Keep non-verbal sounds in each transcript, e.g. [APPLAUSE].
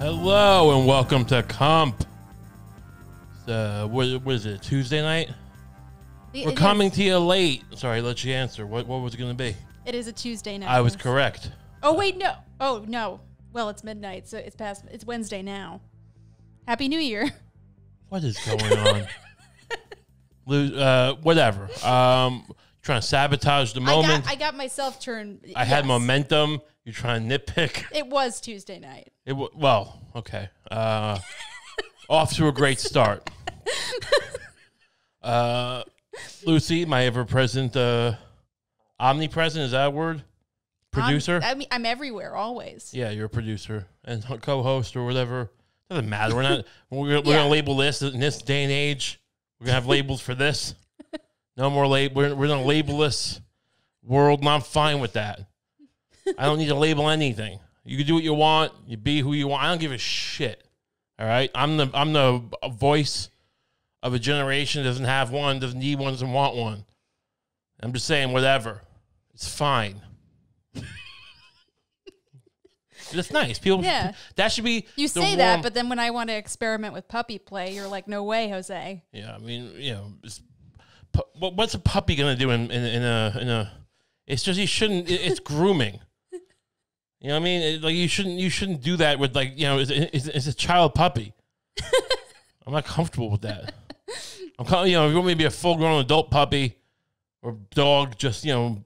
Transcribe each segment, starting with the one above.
Hello and welcome to Kump. Uh, what, what is it? Tuesday night. We're it coming is- to you late. Sorry, I let you answer. What what was it going to be? It is a Tuesday night. I was yes. correct. Oh wait, no. Oh no. Well, it's midnight, so it's past. It's Wednesday now. Happy New Year. What is going on? [LAUGHS] Uh, whatever. Um, trying to sabotage the I moment. got, I got myself turned. I had momentum. You're trying to nitpick. It was Tuesday night. It w- well, okay. Uh, off to a great start. Uh, Lucie, my ever-present, uh, omnipresent is that a word? Producer. I'm, I mean, I'm everywhere always. yeah, you're a producer and co-host or whatever. Doesn't matter. We're not. We're, we're Yeah. gonna label this in this day and age. We're gonna have labels for this. No more label. We're, we're gonna label this world, and I'm fine with that. I don't need to label anything. You can do what you want. You be who you want. I don't give a shit. All right. I'm the I'm the voice of a generation that doesn't have one, doesn't need one, doesn't want one. I'm just saying, whatever. It's fine. [LAUGHS] That's nice. People. Yeah. That should be. You say that, but then when I want to experiment with puppy play, you're like, no way, Jose. Yeah, I mean, you know, it's, what's a puppy gonna do in, in, in a in a? It's just you shouldn't. it's grooming. You know what I mean? It- like you shouldn't you shouldn't do that with like you know it's, it's, it's a child puppy. [LAUGHS] I'm not comfortable with that. I'm co- you know if you want me to be a full grown adult puppy or dog, just you know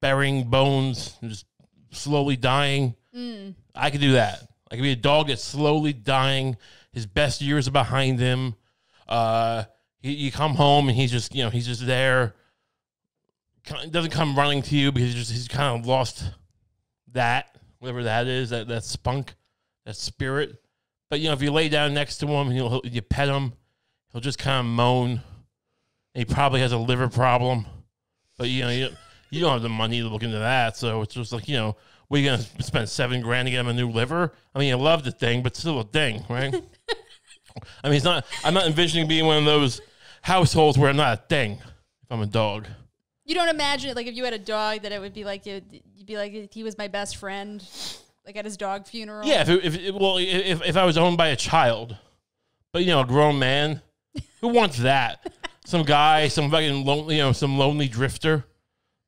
burying bones and just slowly dying. Mm. I could do that. I could be a dog that's slowly dying. His best years are behind him. Uh, you come home and he's just, you know, he's just there. Doesn't come running to you because he's just he's kind of lost that, whatever that is, that that spunk, that spirit. But you know, if you lay down next to him and you'll, you pet him, he'll just kind of moan. He probably has a liver problem, but you know, you, you don't have the money to look into that. So it's just like you know, what are you gonna spend seven grand to get him a new liver? I mean, you love the thing, but still a thing, right? [LAUGHS] I mean, it's not. I'm not envisioning being one of those households where I'm not a thing. If I'm a dog, You don't imagine it like if you had a dog that it would be like you'd, you'd be like he was my best friend, like at his dog funeral. yeah. If, it, if it, well, if if I was owned by a child, but you know, a grown man, who wants that? [LAUGHS] Some guy, some fucking lonely, you know, some lonely drifter,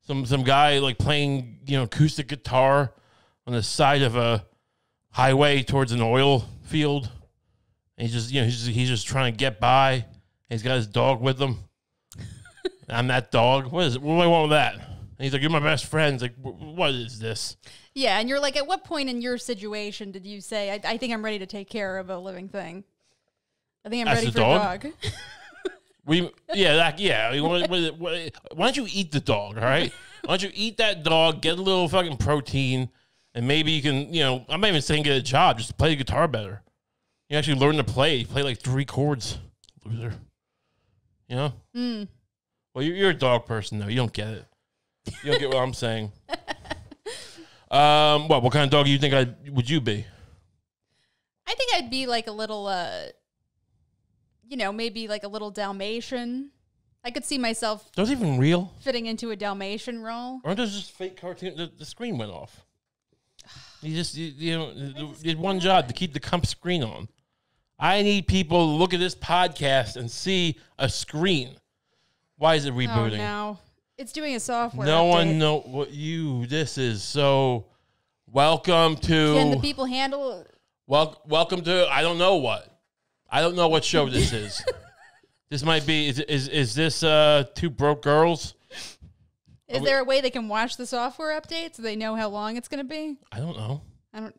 some some guy like playing you know acoustic guitar on the side of a highway towards an oil field. And he's just you know he's just, he's just trying to get by. He's got his dog with him. [LAUGHS] I'm that dog. What is it? What do I want with that? And he's like, "You're my best friend." It's like, what is this? Yeah, and you're like, at what point in your situation did you say, I, I think I'm ready to take care of a living thing? I think I'm As ready for dog? a dog. [LAUGHS] We yeah, that, yeah. I mean, what- what- what- why don't you eat the dog? All right. Why don't you eat that dog? Get a little fucking protein, and maybe you can. You know, I'm not even saying get a job. Just play the guitar better. You actually learn to play. You play like three chords, loser. You know. Mm. Well, you're, you're a dog person though. You don't get it. You don't get what I'm saying. [LAUGHS] Um, what what kind of dog do you think I would you be? I think I'd be like a little, uh, you know, maybe like a little Dalmatian. I could see myself Those even real? fitting into a Dalmatian role. Aren't those just fake cartoon? The, the screen went off. [SIGHS] You just you, you know did one job to keep the Kump screen on. I need people to look at this podcast and see a screen. Why is it Oh rebooting? no, it's doing a software. no update. one know what you. This is so. Welcome to. Can the people handle? wel- welcome to I don't know what. I don't know what show this is. [LAUGHS] this might be is is is this uh two broke girls? Is there a way they can watch the software update so they know how long it's going to be? I don't know. I don't.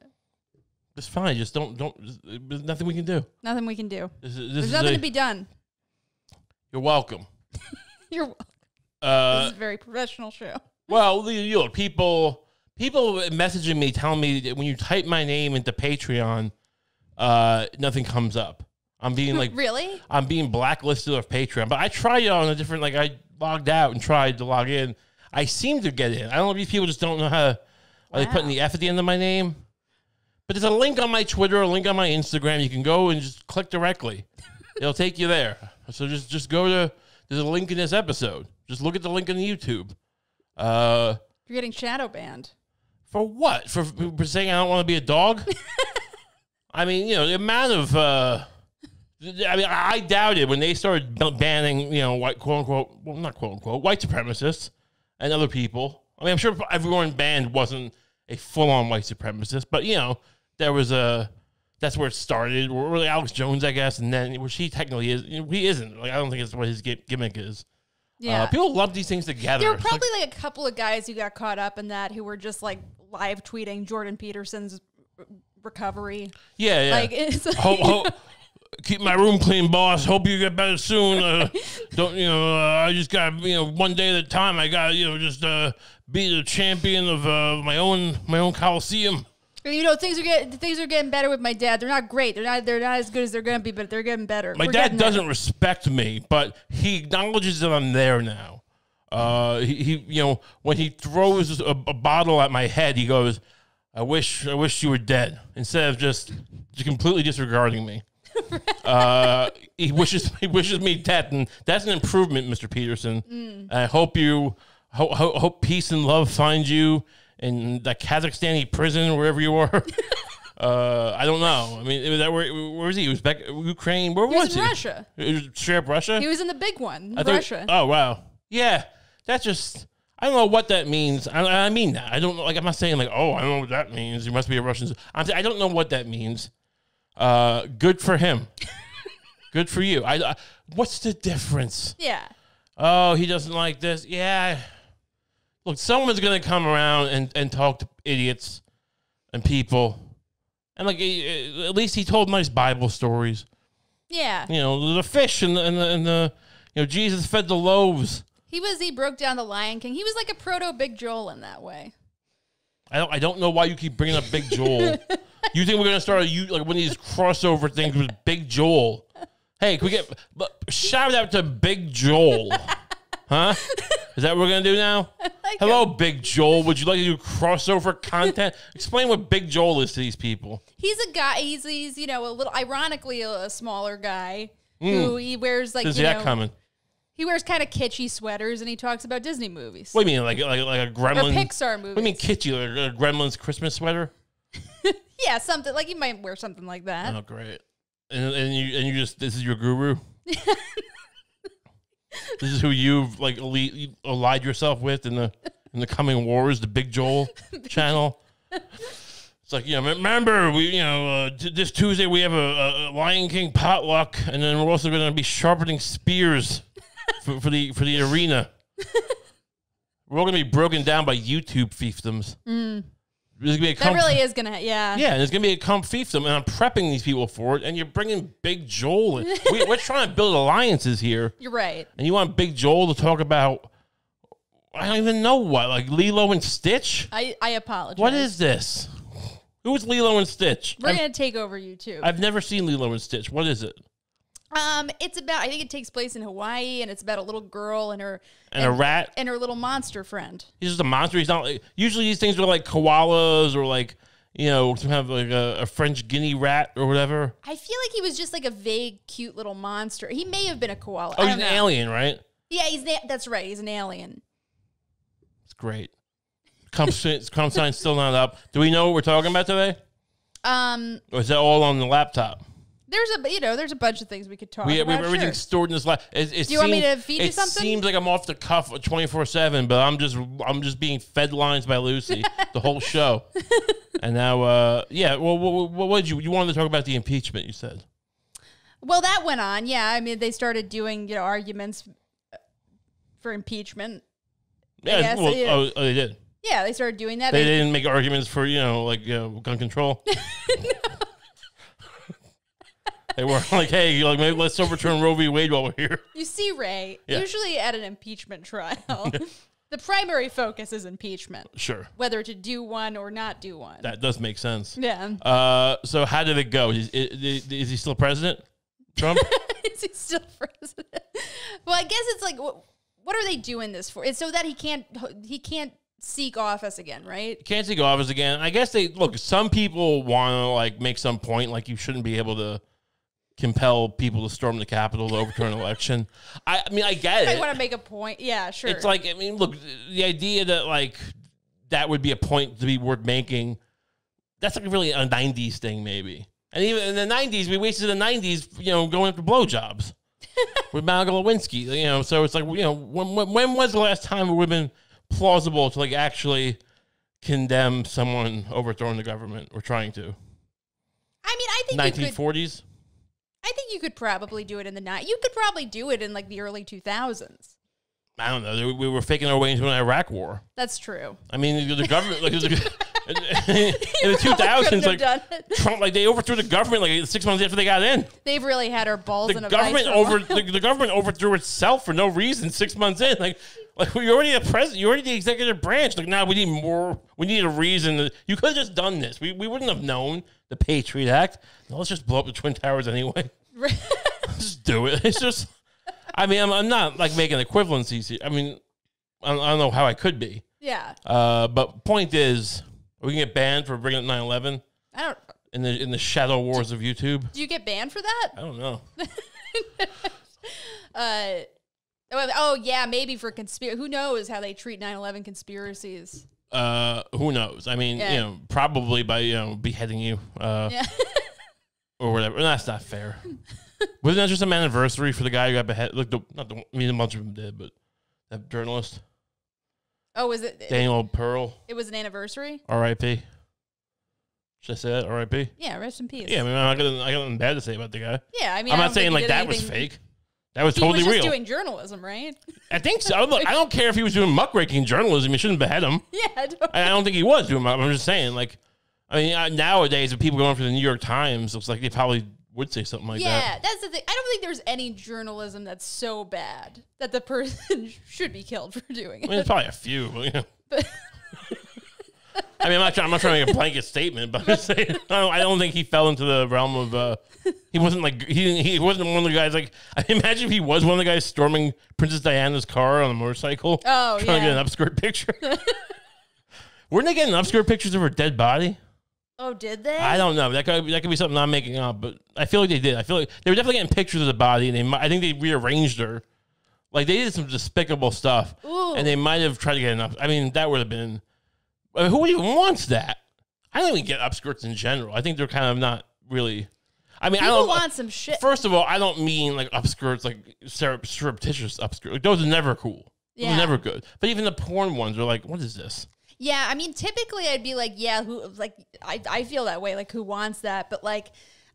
It's fine. Just don't don't. There's nothing we can do. Nothing we can do. This is this There's nothing a- to be done. You're welcome. [LAUGHS] You're. welcome. Uh, this is a very professional show. [LAUGHS] well, you know, people people messaging me telling me that when you type my name into Patreon, uh, nothing comes up. I'm being [LAUGHS] like really? I'm being blacklisted of Patreon, but I tried it on a different like I logged out and tried to log in. I seem to get in. I don't know if these people just don't know how. Are they putting the F at the end of my name? But there's a link on my Twitter, a link on my Instagram. You can go and just click directly. It'll take you there. So just just go to. There's a link in this episode. Just look at the link in the YouTube. Uh, You're getting shadow banned. for what? For, for saying I don't want to be a dog? [LAUGHS] I mean, you know, the amount of. Uh, I mean, I doubt it when they started banning, you know, white quote unquote, well, not quote unquote, white supremacists and other people. I mean, I'm sure everyone banned wasn't a full on white supremacist, but you know, there was a. That's where it started. Really, Alex Jones, I guess, and then which he technically is. He isn't. Like, I don't think it's what his gimmick is. Yeah. Uh, people love these things together. there were It's like- probably like a couple of guys who got caught up in that who were just like live tweeting Jordan Peterson's recovery. yeah, yeah. Like it's like, [LAUGHS] Ho- ho- keep my room clean, boss. Hope you get better soon. Uh, don't you know? Uh, I just got you know one day at a time. I got you know just uh, be the champion of uh, my own my own coliseum. You know things are getting things are getting better with my dad. They're not great. They're not they're not as good as they're gonna be, but they're getting better. My We're dad doesn't respect me, but he acknowledges that I'm there now. Uh, he, he you know when he throws a, a bottle at my head, he goes, "I wish I wish you were dead," instead of just, just completely disregarding me. [LAUGHS] uh, he wishes he wishes me death, and that's an improvement, Mr. Peterson. I hope you ho- ho- hope peace and love find you in the Kazakhstani prison wherever you are. [LAUGHS] uh, I don't know. I mean, is that where where was he? He was back Ukraine. Where He was was he? Russia. It was straight up Russia. He was in the big one, I Russia. Oh wow, yeah. That's just. I don't know what that means. I, I mean that. I don't know. Like I'm not saying like, oh, I don't know what that means. You must be a Russian. I'm. saying I don't know what that means. Uh, good for him. [LAUGHS] good for you. I, I. What's the difference? yeah. Oh, he doesn't like this. Yeah. Look, someone's gonna come around and, and talk to idiots and people, and like eh, at least he told nice Bible stories. Yeah. You know, the fish and the and the, and the you know Jesus fed the loaves. He was he broke down the Lion King. He was like a proto Big Joel in that way. I don't. I don't know why you keep bringing up Big Joel. [LAUGHS] you think we're gonna start a you like one of these crossover things with Big Joel? Hey, can we get but shout out to Big Joel? [LAUGHS] Huh? Is that what we're gonna do now? [LAUGHS] like Hello, Big Joel. Would you like to do crossover content? Explain what Big Joel is to these people. He's a guy. He's he's you know a little ironically a, a smaller guy hmm. who he wears like Is you that know coming? he wears kind of kitschy sweaters and he talks about Disney movies What do you mean, like like like a or gremlin? Pixar movies. What do you mean kitschy? Like a gremlin's Christmas sweater? [LAUGHS] yeah, something like you might wear something like that. Oh, great. And, and you and you just this is your guru. [LAUGHS] this is who you've like allied yourself with in the in the coming wars, the Big Joel [LAUGHS] channel. It's like you know, remember we you know uh, t- this Tuesday we have a, a Lion King potluck, and then we're also going to be sharpening spears [LAUGHS] for, for the for the arena. [LAUGHS] we're all going to be broken down by YouTube fiefdoms. There's gonna be a that really is gonna yeah. yeah, there's gonna be a Kump fiefdom, and I'm prepping these people for it. And you're bringing Big Joel. In. [LAUGHS] we, we're trying to build alliances here, You're right. and you want Big Joel to talk about I don't even know what, like Lilo and Stitch. I I apologize. What is this? Who's Lilo and Stitch? We're I've, gonna take over you too. I've never seen Lilo and Stitch. What is it? Um, it's about I think it takes place in Hawaii and it's about a little girl and her And a rat? and her little monster friend. He's just a monster. He's not. Like, usually these things are like koalas or like you know some kind of like a, a French guinea rat or whatever. I feel like he was just like a vague, cute little monster. He may have been a koala. Oh, he's an know. alien, right? Yeah, he's that's right. He's an alien. It's great. Kump sign's still not up. Do we know what we're talking about today? Um, Or is that all on the laptop? There's a you know there's a bunch of things we could talk We, we about. have everything sure. stored in this lap. It, it Do you want me to feed you it something? It seems like I'm off the cuff twenty four seven, but I'm just I'm just being fed lines by Lucie [LAUGHS] the whole show. And now, uh, yeah. Well, what, what, what did you you wanted to talk about the impeachment? You said. Well, that went on. Yeah, I mean they started doing you know arguments uh, for impeachment. Yeah. well, yeah. oh, oh, they did. Yeah, they started doing that. They didn't make arguments for you know like know, gun control. [LAUGHS] [LAUGHS] they weren't [LAUGHS] like, hey, like maybe let's overturn Roe v. Wade while we're here. You see, Ray, Yeah. usually at an impeachment trial, [LAUGHS] the primary focus is impeachment, Sure, whether to do one or not do one. that does make sense. yeah. Uh, so how did it go? Is, is, is he still president? Trump? [LAUGHS] is he still president? well, I guess it's like, what, what are they doing this for? It's so that he can't he can't seek office again, right? Can't seek office again. I guess they look. Some people want to like make some point, like you shouldn't be able to compel people to storm the Capitol to overturn an election. I, I mean, I get I it. want to make a point. Yeah, sure. It's like I mean, look, the idea that like that would be a point to be worth making. That's like really a '90s thing, maybe. And even in the '90s, we wasted the '90s, you know, going after blowjobs [LAUGHS] with Monica Lewinsky. You know, so it's like, you know, when, when, when was the last time it would have been plausible to like actually condemn someone overthrowing the government or trying to? I mean, I think you could. 1940s. I think you could probably do it in the night. You could probably do it in like the early 2000s. I don't know. We were faking our way into an Iraq war. That's true. I mean, the, government, like, [LAUGHS] [LAUGHS] in the [LAUGHS] 2000s, like done it. Trump, like they overthrew the government like six months after they got in. They've really had our balls in The a government over the, the government overthrew itself for no reason six months in. Like, like we already a president, you already the executive branch. Like now we need more. We need a reason. To, you could have just done this. We we wouldn't have known the Patriot Act. No, let's just blow up the twin towers anyway. [LAUGHS] just do it. It's just. I mean, I'm, I'm not like making equivalencies. Here. I mean, I don't, I don't know how I could be. yeah. Uh, but point is, we can get banned for bringing up 9/11 I don't. in the in the shadow wars of YouTube. Do you get banned for that? I don't know. [LAUGHS] Uh, oh, yeah, maybe for conspiracy. Who knows how they treat 9/11 conspiracies? Uh, who knows? I mean, Yeah. you know, probably by you know beheading you, uh, Yeah. [LAUGHS] or whatever. That's not fair. Wasn't that just some anniversary for the guy who got beheaded? Look, the, not the, I mean, a bunch of them did, but that journalist oh, was it? Daniel Pearl, It was an anniversary. R.I.P. Should I say that? R.I.P. Yeah, rest in peace. Yeah, I mean, I got I got nothing bad to say about the guy. Yeah, I mean, I'm I not saying like that was fake. That was He totally was real. doing journalism, right? [LAUGHS] I think so. Look, I don't care if he was doing muckraking journalism. You shouldn't behead him. yeah. I don't- I don't think he was doing. muck- I'm just saying, like, I mean, nowadays, if people going for the New York Times, looks like they probably would say something like yeah, that. Yeah, that's the thing. I don't think there's any journalism that's so bad that the person [LAUGHS] should be killed for doing I mean, it. there's probably a few. But, you know. But [LAUGHS] I mean, I'm not, trying, I'm not trying to make a blanket statement, but I'm just saying, [LAUGHS] I don't, I don't think he fell into the realm of. Uh, he wasn't like he he wasn't one of the guys like. I [LAUGHS] imagine if he was one of the guys storming Princess Diana's car on a motorcycle, Oh, trying to get an upskirt picture. [LAUGHS] Weren't they getting upskirt pictures of her dead body? oh, did they? I don't know. That could that could be something I'm making up, but I feel like they did. I feel like they were definitely getting pictures of the body, and they mi- I think they rearranged her. Like they did some despicable stuff, Ooh. and they might have tried to get enough. I mean, that would have been. I mean, who even wants that? I don't even get upskirts in general. I think they're kind of not really. I mean, I People don't want some shit. First of all, I don't mean like upskirts, like sur- surreptitious upskirts. Like, those are never cool. Those are never good. But even the porn ones are like, what is this? Yeah, I mean, typically I'd be like, yeah, who like I I feel that way, like who wants that? But like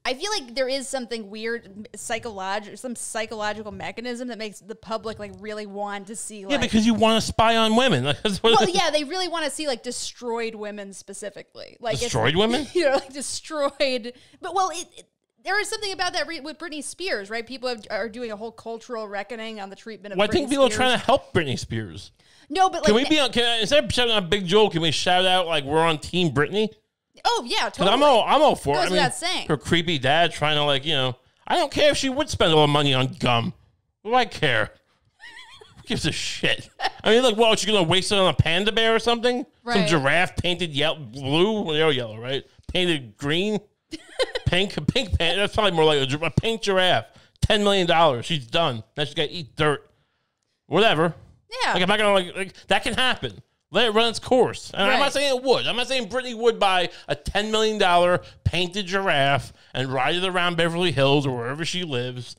I feel like there is something weird psychological some psychological mechanism that makes the public like really want to see like Yeah, because you want to spy on women. Like, [LAUGHS] that's what well, yeah, they really want to see like destroyed women specifically, like Destroyed women? [LAUGHS] You know, like destroyed. But well, it, it there is something about that with Britney Spears, right? People have, are doing a whole cultural reckoning on the treatment of. Well, I think people are trying to help Britney Spears. No, but like, Can we be on? Can instead of shouting out Big Joel, can we shout out like we're on Team Britney? Oh yeah, totally. I'm all I'm all for. it. Goes I mean, saying. her creepy dad trying to like you know. I don't care if she would spend all the money on gum. What do I care? Who gives a shit? I mean, like, what? She's gonna waste it on a panda bear or something? Some giraffe painted yellow, blue. Well, they're yellow, right? Painted green, [LAUGHS] pink, pink panda. That's probably more like a, a pink giraffe. Ten million dollars. She's done. Now she's got to eat dirt. Whatever. Yeah. Like, I'm not gonna like, like that can happen. Let it run its course. And I'm not saying it would. I'm not saying Britney would buy a ten million dollar painted giraffe and ride it around Beverly Hills or wherever she lives,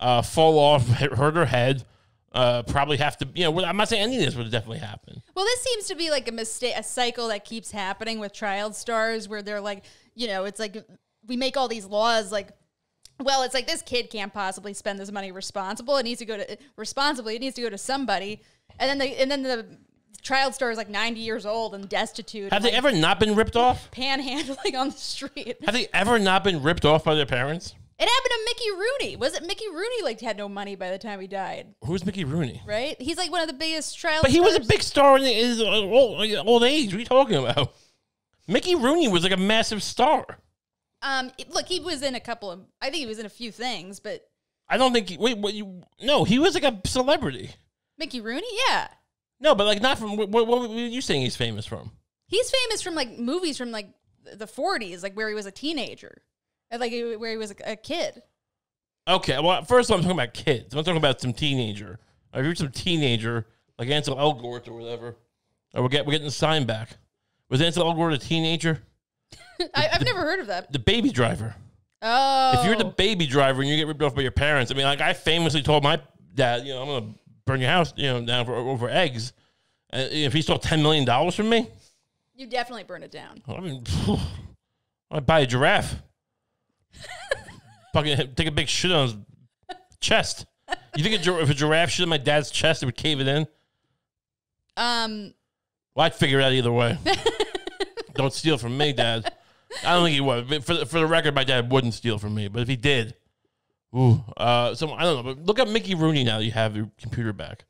uh, fall off, [LAUGHS] hurt her head. Uh, probably have to. You know, I'm not saying any of this would definitely happen. Well, this seems to be like a mistake, a cycle that keeps happening with child stars, where they're like, you know, it's like we make all these laws, like, well, it's like this kid can't possibly spend this money responsible. It needs to go to responsibly. It needs to go to somebody, and then the and then the child star is like ninety years old and destitute. Have and, they like, ever not been ripped off? panhandling on the street? Have they ever not been ripped off by their parents? It happened to Mickey Rooney. Was it Mickey Rooney? Like had no money by the time he died, Who's Mickey Rooney? right? He's like one of the biggest child. But he was a big star in his old, old age. What are you talking about? Mickey Rooney was like a massive star. Um, look, he was in a couple of. I think he was in a few things, but I don't think. He, wait, what you? No, he was like a celebrity. Mickey Rooney, yeah. No, but like not from. What, what, what were you saying he's famous from? He's famous from like movies from like the 40s, like where he was a teenager, uh, like where he was a, kid. Okay, well, first of all, I'm talking about kids. I'm talking about some teenager. If you're some teenager, like Ansel Elgort or whatever, or we're, get, we're getting the sign back. Was Ansel Elgort a teenager? [LAUGHS] I, I've never heard of that. The Baby Driver. Oh, If you're the oh. baby driver and you get ripped off by your parents, I mean, like I famously told my dad, you know, I'm gonna burn your house, you know, down for over eggs. And if he stole ten million dollars from me, you definitely burn it down. I mean, I'd buy a giraffe. Fucking take a big shit on his chest. You think a, gir- if a giraffe shit on my dad's chest, it would cave it in? Um, Well, I'd figure it out either way. Don't steal from me, Dad. I don't think he would. For the, for the record, my dad wouldn't steal from me. But if he did, ooh, uh, so I don't know. But look up Mickey Rooney now. that You have your computer back.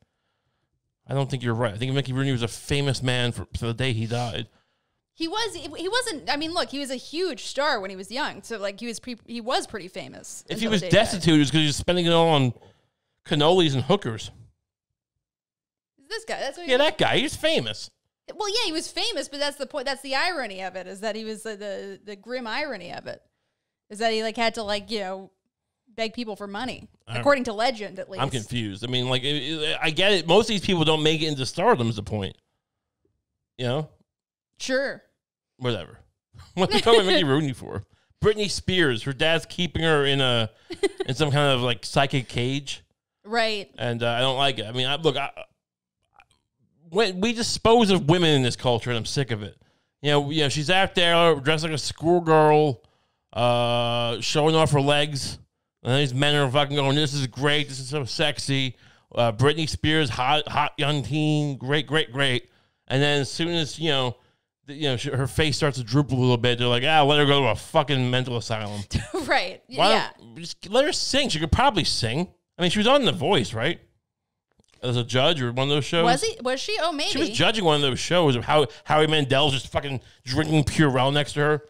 I don't think you're right. I think Mickey Rooney was a famous man for, for the day he died. he was he, wasn't. I mean, look, he was a huge star when he was young. So like he was pre, he was pretty famous. If he was the day he died. destitute, it was because he was spending it all on cannolis and hookers. This guy, that's what Yeah, that guy. He's famous. Well, yeah, he was famous, but that's the point. That's the irony of it is that he was the, the the grim irony of it is that he like had to like you know beg people for money, I- according to legend at least. I'm confused. I mean, like, it- it- I get it. Most of these people don't make it into stardom. Is the point? You know, Sure. whatever. [LAUGHS] What are you talking about Mickey Rooney for? Britney Spears. Her dad's keeping her in a [LAUGHS] in some kind of like psychic cage, Right. and uh, I don't like it. I mean, I, look, I, when we dispose of women in this culture, and I'm sick of it. You know, you know, she's out there dressed like a schoolgirl, uh, showing off her legs. And these men are fucking going, "This is great. This is so sexy." Uh, Britney Spears, hot, hot young teen, great, great, great. And then as soon as you know, th- you know, she, her face starts to droop a little bit, they're like, "Ah, let her go to a fucking mental asylum." [LAUGHS] right. Why yeah. just let her sing? She could probably sing. I mean, she was on The Voice, right? As a judge or one of those shows. Was he? Was she? Oh, maybe. She was judging one of those shows of how Howie Mandel's just fucking drinking Purell next to her.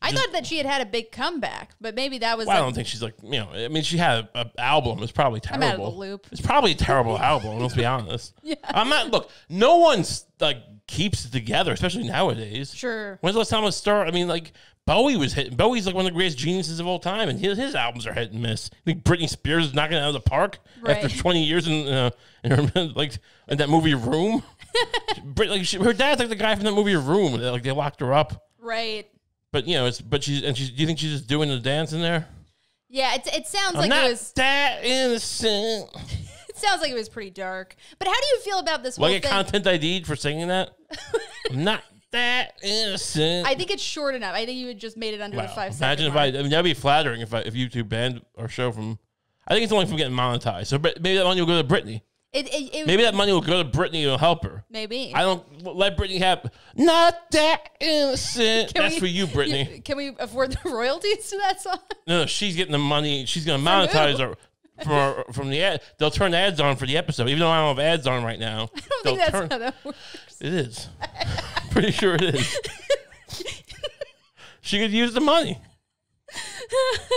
I thought that she had had a big comeback, but maybe that was. Well, I don't think she's like you know. I mean, she had an album. It's probably terrible. I'm out of the loop. It's probably a [LAUGHS] terrible album. Let's be honest. Yeah. I'm not. Look, no one's like keeps it together, especially nowadays. Sure. When's the last time I star? I mean, like Bowie was hitting. Bowie's like one of the greatest geniuses of all time, and his, his albums are hit and miss. I think Britney Spears is knocking it out of the park after 20 years in, uh, in her, [LAUGHS] like in that movie Room. [LAUGHS] Brit, like she, her dad's like the guy from that movie Room. Like they locked her up, Right. But you know, it's but she's and she's. Do you think she's just doing the dance in there? Yeah. It, it sounds I'm like not it was. that innocent. [LAUGHS] It sounds like it was pretty dark. But how do you feel about this I get thing? content ID'd for singing that? [LAUGHS] I'm not that innocent. I think it's short enough. I think you had just made it under the Wow. five Imagine if I, I mean, that'd be flattering if I, if YouTube banned our show from. I think it's only from getting monetized. So but maybe that money will go to Britney. It, it, it, Maybe that money will go to Britney and help her. maybe. I don't let Britney have not that innocent. Can That's we- for you, [LAUGHS] Britney. Can we afford the [LAUGHS] royalties to that song? No, no, she's getting the money. She's going to monetize her from our, from the ad. They'll turn the ads on for the episode, even though I don't have ads on right now. [LAUGHS] I don't think that's how that works. It is. Pretty sure it is. she could use the money.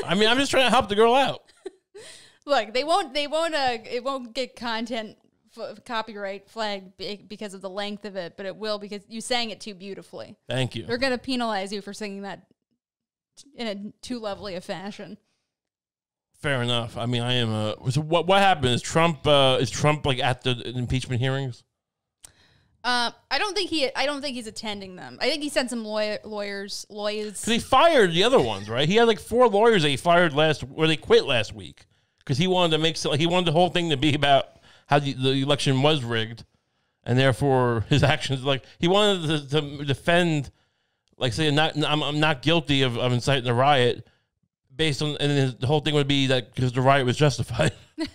I mean, I'm just trying to help the girl out. Look, they won't. They won't. Uh, it won't get content f- copyright flag be- because of the length of it, but it will because you sang it too beautifully. Thank you. They're gonna penalize you for singing that in a too lovely a fashion. Fair enough. I mean, I am. Uh, so what? What happened? Is Trump? Uh, is Trump like at the impeachment hearings? Um, I don't think he. I don't think he's attending them. I think he sent some lawyer, lawyers, lawyers. Because he fired the other ones, right? He had like four lawyers that he fired last, or they quit last week because he wanted to make so he wanted the whole thing to be about how the, the election was rigged, and therefore his [LAUGHS] actions like he wanted to, to defend, like say not I'm, I'm not guilty of, of inciting a riot, based on and his, the whole thing would be that because the riot was justified. [LAUGHS]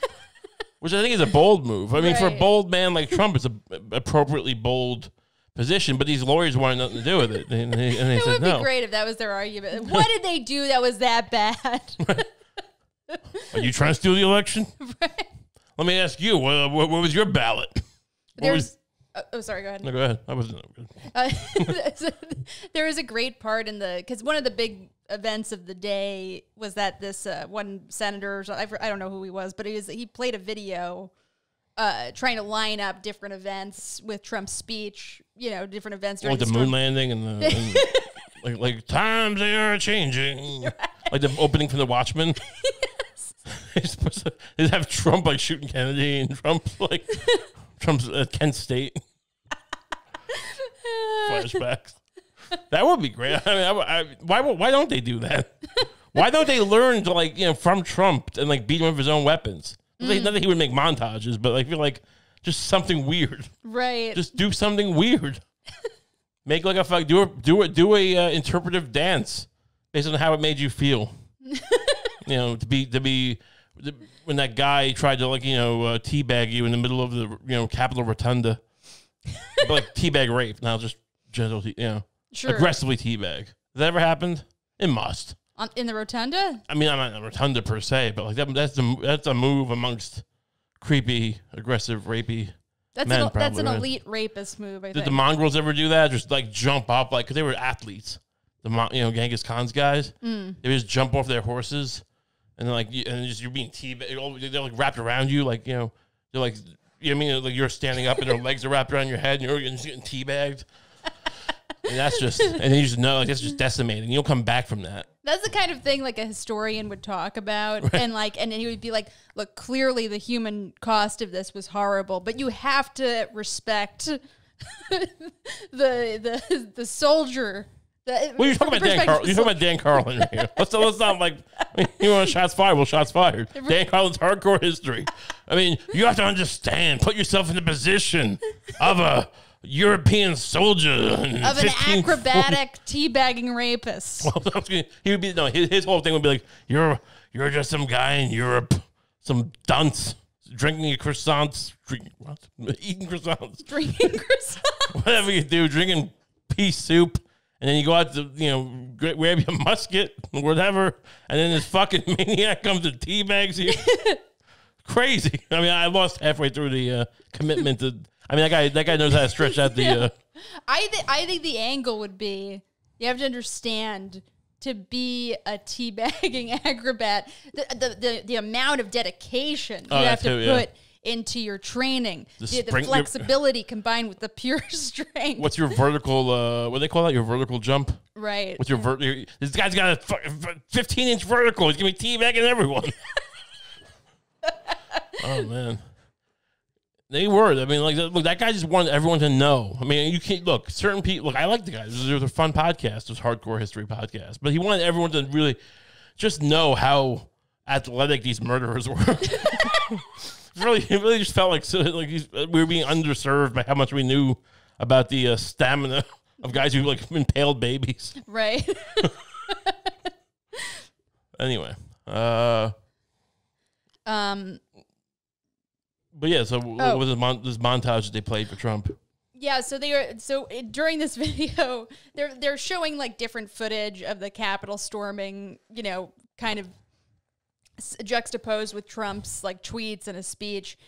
Which I think is a bold move. I mean, for a bold man like Trump, it's a appropriately bold position. But these lawyers wanted nothing to do with it, and they, and they It said would no. be great if that was their argument. what did they do that was that bad? [LAUGHS] Are you trying to steal the election? [LAUGHS] Let me ask you, what, what, what was your ballot? What was, oh, oh, sorry. Go ahead. no, go ahead. I wasn't. Uh, [LAUGHS] there is a great part in the because one of the big events of the day was that this uh, one senator, I, I don't know who he was, but he was he played a video uh, trying to line up different events with Trump's speech. You know, different events during Like the the moon landing and the and [LAUGHS] like like times they are changing. Like the opening from the Watchmen. [LAUGHS] He's supposed to they [LAUGHS] have Trump like shooting Kennedy and Trump like [LAUGHS] Trump's at Kent State flashbacks. That would be great. I mean, I, I, why why don't they do that? Why don't they learn to like you know from Trump and like beat him with his own weapons? Not that- Not that he would make montages, but like, I feel like just something weird. right. Just do something weird. Make like a fuck. Do a do a do a uh, interpretive dance based on how it made you feel. you know, to be to be the, when that guy tried to like you know uh, teabag you in the middle of the you know Capitol Rotunda, but like teabag rape. Now just gentle, tea- you know, sure. aggressively teabag. Has that ever happened? It must. On, in the rotunda? I mean, I'm not a rotunda per se, but like that, that's a that's a move amongst creepy, aggressive, rapey. That's Men an that's an right? elite rapist move, I Did think. the Mongols ever do that? Just like jump up, like because they were athletes. The you know Genghis Khan's guys, Mm. they would just jump off their horses, and then like you, and just you're being teabagged. They're like wrapped around you, like you know, they're like you know what I mean like you're standing up and their legs are wrapped around your head, and you're just getting teabagged. And that's just, and then you just know, like, that's just decimating. You don't come back from that. That's the kind of thing like a historian would talk about, and like, and then he would be like, "Look, clearly the human cost of this was horrible, but you have to respect [LAUGHS] the the the soldier." The, Well, you're talking about Dan respect Carl. the You're talking about Dan Carlin here. [LAUGHS] Let's, let's not like you want shots fired. Well, shots fired. Dan Carlin's hardcore history. I mean, you have to understand. Put yourself in the position of a European soldier of an 1540 acrobatic [LAUGHS] teabagging rapist. he would be no. His, his whole thing would be like, you're you're just some guy in Europe, some dunce drinking a croissants, drink, what? [LAUGHS] eating croissants. Drinking croissants, whatever you do, drinking pea soup, and then you go out to you know grab your [LAUGHS] musket, whatever, and then this fucking [LAUGHS] maniac comes and teabags you. [LAUGHS] Crazy. I mean, I lost halfway through the uh, commitment to. I mean, that guy that guy knows how to stretch out the. Uh, I think I think the angle would be you have to understand to be a teabagging acrobat the, the the the amount of dedication you Oh, have to too, yeah. Into your training, the, the spring- flexibility combined with the pure [LAUGHS] strength. what's your vertical? Uh, what do they call that? Your vertical jump. right? What's your vert? This guy's got a 15 inch vertical. He's gonna be teabagging everyone. [LAUGHS] oh man, they were. I mean, like, look, that guy just wanted everyone to know. I mean, you can't look certain people. Look, I like the guy. This was a fun podcast. This hardcore history podcast, but he wanted everyone to really just know how athletic these murderers were. [LAUGHS] It [LAUGHS] really, it really just felt like so, like he's, we were being underserved by how much we knew about the uh, stamina [LAUGHS] of guys who like impaled babies. right. [LAUGHS] Anyway, uh, um. but yeah. So what Oh. was this, mon- this montage that they played for Trump? Yeah, so they are so uh, during this video, they're they're showing like different footage of the Capitol storming, you know, kind of juxtaposed with Trump's like tweets and his speech.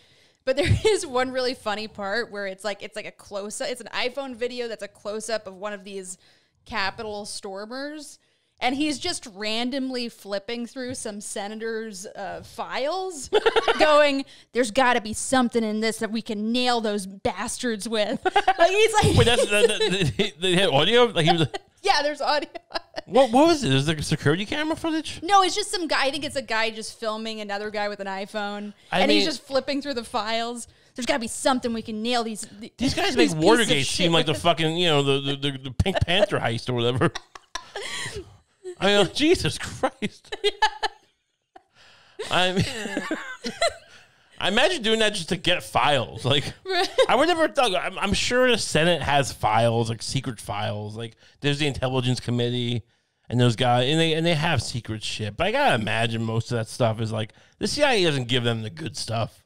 But there [LAUGHS] is one really funny part where it's like it's like a close up. It's an iPhone video that's a close up of one of these Capitol stormers, and he's just randomly flipping through some senators' uh, files, [LAUGHS] going, "There's got to be something in this that we can nail those bastards with." [LAUGHS] Like he's like, Wait, that's that, that, they, had audio. Like he was. [LAUGHS] "Yeah, there's audio." [LAUGHS] What, what was it? Is it security camera footage? No, it's just some guy. I think it's a guy just filming another guy with an iPhone, I and he's just flipping through the files. There's got to be something we can nail these. These guys make these pieces of Watergate shit seem like the with. [LAUGHS] fucking you know the the, the, the Pink Panther heist or whatever. I mean, Jesus Christ. I mean, I imagine doing that just to get files. Like, I would never thought. I'm, I'm sure the Senate has files, like secret files. Like, there's the Intelligence Committee and those guys, and they and they have secret shit. But I gotta imagine most of that stuff is like the CIA doesn't give them the good stuff.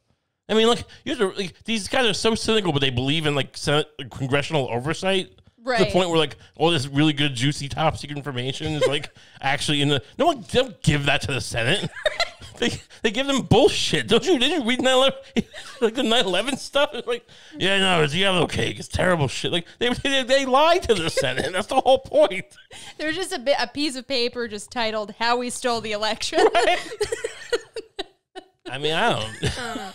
I mean, like, you have to, like these guys are so cynical, but they believe in like Senate, congressional oversight. To the point where like all this really good juicy top secret information is like [LAUGHS] actually in the no one don't give that to the Senate. [LAUGHS] they they give them bullshit. Don't you didn't you read 9/11? [LAUGHS] like the 9-11 stuff? It's like, yeah, no, it's yellow cake. It's terrible shit. Like they they, they lied to the Senate. That's the whole point. There's just a bit a piece of paper just titled "How We Stole the Election." I mean, I don't.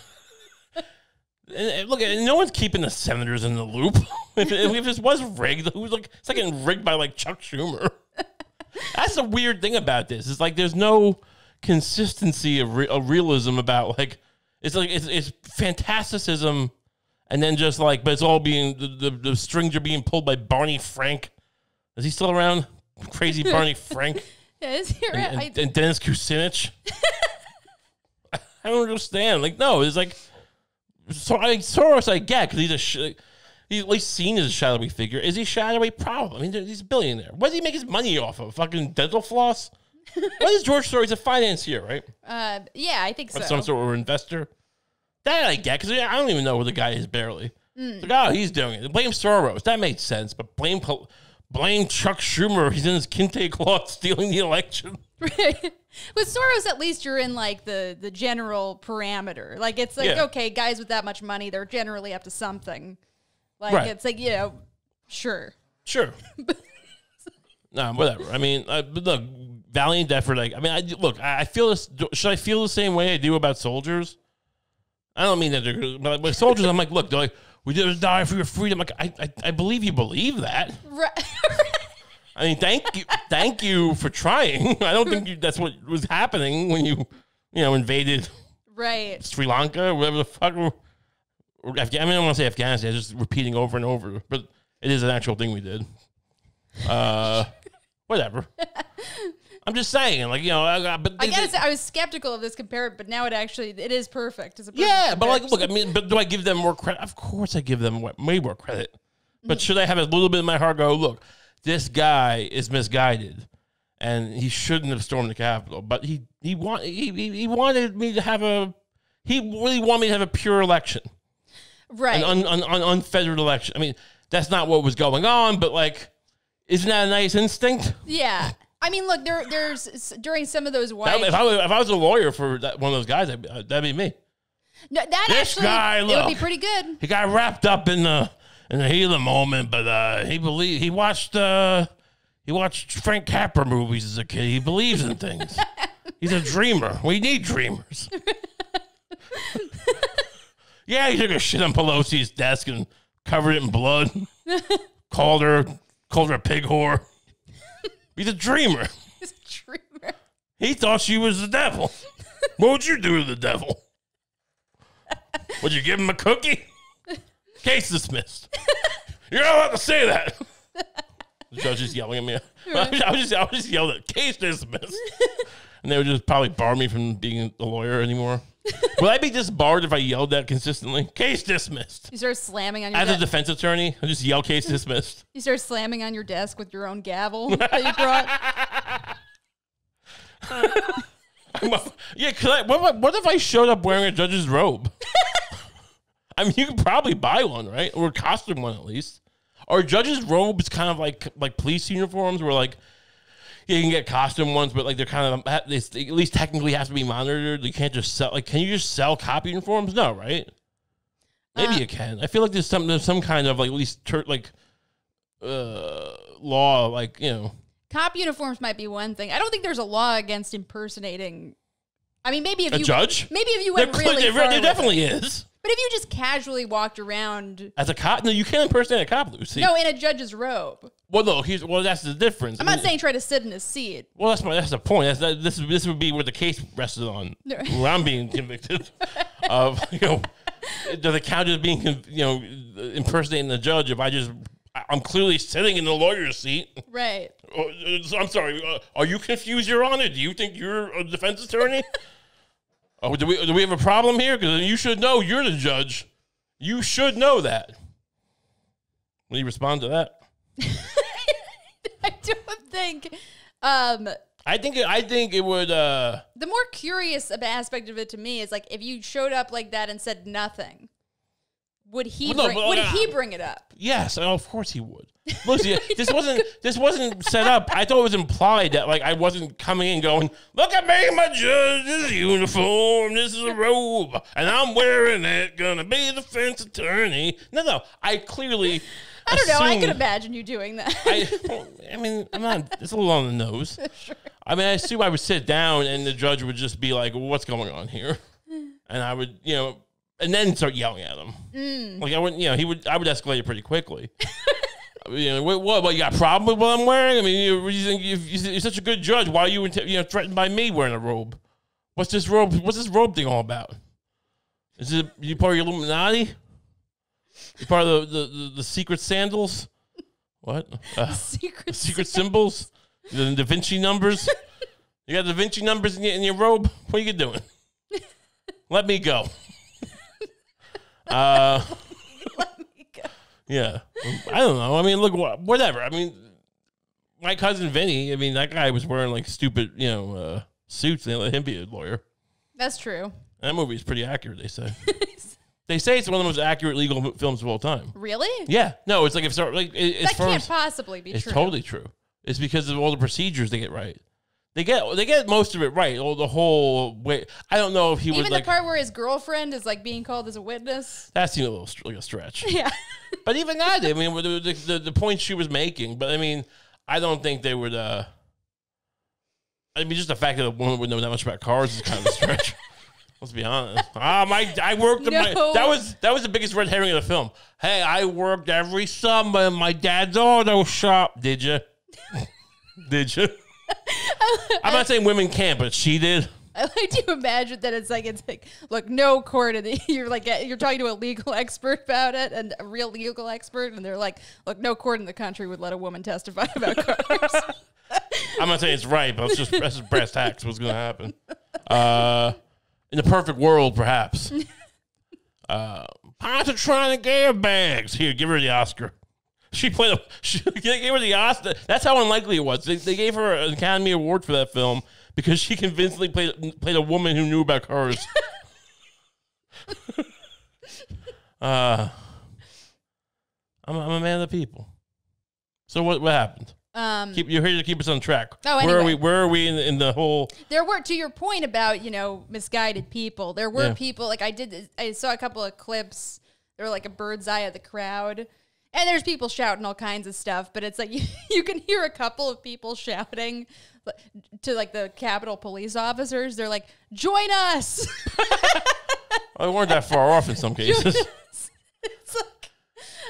Look, no one's keeping the senators in the loop. [LAUGHS] if, if this was rigged, who's like it's like getting rigged by like Chuck Schumer. [LAUGHS] That's the weird thing about this. It's like there's no consistency of, re- of realism about like it's like it's, it's fantasticism, and then just like but it's all being the, the the strings are being pulled by Barney Frank. Is he still around? Crazy Barney [LAUGHS] Frank. Yeah, is he right? and, I- and Dennis Kucinich. I don't understand. Like, no, it's like so. I Soros, I get because he's a sh- he's at least seen as a shadowy figure. Is he shadowy? Probably. I mean, he's a billionaire. What does he make his money off of? Fucking dental floss. [LAUGHS] what is George Soros? A financier, right? uh, yeah, I think so. Some sort of investor. That I get because I don't even know who the guy is barely. Hmm. Like, oh, he's doing it. Blame Soros. That made sense. But blame blame Chuck Schumer. He's in his kente cloth stealing the election. Right. [LAUGHS] With Soros, at least you're in like the the general parameter. Like it's like Yeah. okay, guys with that much money, they're generally up to something. Like Right. it's like you know, sure. Sure. [LAUGHS] no, whatever. I mean, I, but look, valiant effort. Like, I mean, I look. I I feel this. Should I feel the same way I do about soldiers? I don't mean that they're good, but with soldiers, I'm like, look, they're like, we did die for your freedom. Like, I, I, I believe you believe that. Right. [LAUGHS] I mean, thank you, thank you for trying. [LAUGHS] I don't think you, that's what was happening when you, you know, invaded right. Sri Lanka, whatever the fuck. I mean, I don't want to say Afghanistan, just repeating over and over, but it is an actual thing we did. Uh, whatever. [LAUGHS] I'm just saying, like you know, I, but I they- gotta they- say, I was skeptical of this compared, but now it actually it is perfect. It's a perfect yeah, but like, look, I mean, but do I give them more credit? Of course, I give them way more credit. But should I have a little bit in my heart go, look, this guy is misguided, and he shouldn't have stormed the Capitol. But he he want he, he, he wanted me to have a he really wanted me to have a pure election. right. an un, un, un, unfettered election. I mean, that's not what was going on, but like, isn't that a nice instinct? yeah. I mean, look, there there's during some of those That- if, I was, if I was a lawyer for that, one of those guys, that'd be, uh, that'd be me. no, that This actually guy, it would be pretty good. He got wrapped up in the in the heat of the moment, but uh, he believe he watched uh, he watched Frank Capra movies as a kid. He believes in things. [LAUGHS] He's a dreamer. We need dreamers. [LAUGHS] yeah, he took a shit on Pelosi's desk and covered it in blood. called her called her a pig whore. He's a dreamer. He's a dreamer. He thought she was the devil. what would you do to the devil? Would you give him a cookie? Case dismissed. [LAUGHS] You're not allowed to say that. [LAUGHS] The judge is yelling at me. [LAUGHS] I was, I was just, I was just yelling at case dismissed. And they would just probably bar me from being a lawyer anymore. Would I be disbarred if I yelled that consistently? Case dismissed. You start slamming on your As a desk. defense attorney, I just yell case dismissed. you start slamming on your desk with your own gavel that you brought. yeah, cause I, what, if- what if I showed up wearing a judge's robe? I mean, you could probably buy one, right? Or a costume one at least. Are judges' robes kind of like like police uniforms, where like you can get costume ones, but like they're kind of they at least technically have to be monitored. You can't just sell like can you just sell cop uniforms? No, right? Maybe Uh, you can. I feel like there's some there's some kind of like at least tur- like uh law like you know Cop uniforms might be one thing. I don't think there's a law against impersonating. I mean, maybe if a you judge. maybe if you went really there, far there it. definitely is. But if you just casually walked around, As a cop, no, you can't impersonate a cop, Lucie. no, in a judge's robe. Well, no, he's well. That's the difference. I'm not saying try to sit in a seat. Well, that's my that's the point. That's that, this is this would be where the case rested on. Where I'm being [LAUGHS] convicted of you know, does it count as being you know impersonating the judge if I just I'm clearly sitting in the lawyer's seat. Right. Oh, uh, I'm sorry. Uh, are you confused, Your Honor? Do you think you're a defense attorney? [LAUGHS] oh, do we do we have a problem here? Because you should know you're the judge. You should know that. Will you respond to that? [LAUGHS] I don't think. Um, I think it, I think it would. uh the more curious aspect of it to me is like if you showed up like that and said nothing, would he Well, no, bring, but, would uh, he bring it up? Yes, oh, of course he would. [LAUGHS] See, this wasn't this wasn't set up. I thought it was implied that like I wasn't coming in going, look at me, my judge's uniform. This is a robe, and I'm wearing it. Gonna be a defense attorney. No, no, I clearly. [LAUGHS] I don't know. I assumed- could imagine you doing that. I, I mean, I'm not. It's a little on the nose. [LAUGHS] Sure. I mean, I assume I would sit down and the judge would just be like, "What's going on here?" And I would, you know, and then start yelling at him. Mm. Like I wouldn't, you know, he would. I would escalate it pretty quickly. [LAUGHS] you know, what, what? You got a problem with what I'm wearing? I mean, you, you you're such a good judge. Why are you, you know, threatened by me wearing a robe? What's this robe? What's this robe thing all about? Is it you part of the Illuminati? You part of the the, the, the secret sandals? What? [LAUGHS] Uh, Secret. [LAUGHS] secret symbols, the Da Vinci numbers. You got Da Vinci numbers in your, in your robe. What are you doing? Let me go. Uh, [LAUGHS] Let me go. yeah. I don't know. I mean, look, whatever. I mean, my cousin Vinny. I mean, that guy was wearing like stupid, you know, uh, suits. They let him be a lawyer. That's true. That movie is pretty accurate. They say. [LAUGHS] they say it's one of the most accurate legal films of all time. Really? Yeah. No, it's like if so, like it, that far can't possibly be it's true. totally true. It's because of all the procedures they get right. They get they get most of it right. All the whole way. I don't know if he Even was the like part where his girlfriend is like being called as a witness. that seemed a little str- like a stretch. [LAUGHS] Yeah. but even that, I mean, the, the, the, the point she was making. But I mean, I don't think they would. uh I mean, just the fact that a woman would know that much about cars is kind of a stretch. [LAUGHS] Let's be honest. Ah, my I worked in my that was that was the biggest red herring of the film. Hey, I worked every summer in my dad's auto shop. Did you? [LAUGHS] did you? I'm not saying women can't, but she did. I like to imagine that it's like it's like look no court and [LAUGHS] you're like you're talking to a legal [LAUGHS] expert about it and a real legal expert and they're like look no court in the country would let a woman testify [LAUGHS] about cars. I'm not saying it's right, but it's just that's just brass tacks. What's going to happen? Uh, in the perfect world, perhaps. Uh, Pontotronic airbags. Here, give her the Oscar. She played. A, [LAUGHS] she they gave her the Oscar. That's how unlikely it was. They, they gave her an Academy Award for that film because she convincingly played played a woman who knew about cars. [LAUGHS] uh, I'm, I'm a man of the people. So what what happened? Um, Keep you're here to keep us on track. Oh, anyway. where are we? Where are we in, in the whole? there were to your point about you know misguided people. There were Yeah. people like I did. I saw a couple of clips. There were like a bird's eye of the crowd. And there's people shouting all kinds of stuff, but it's like you, [LAUGHS] you can hear a couple of people shouting to like the Capitol police officers. They're like, "Join us!" [LAUGHS] I weren't that far off in some [LAUGHS] cases. it's like,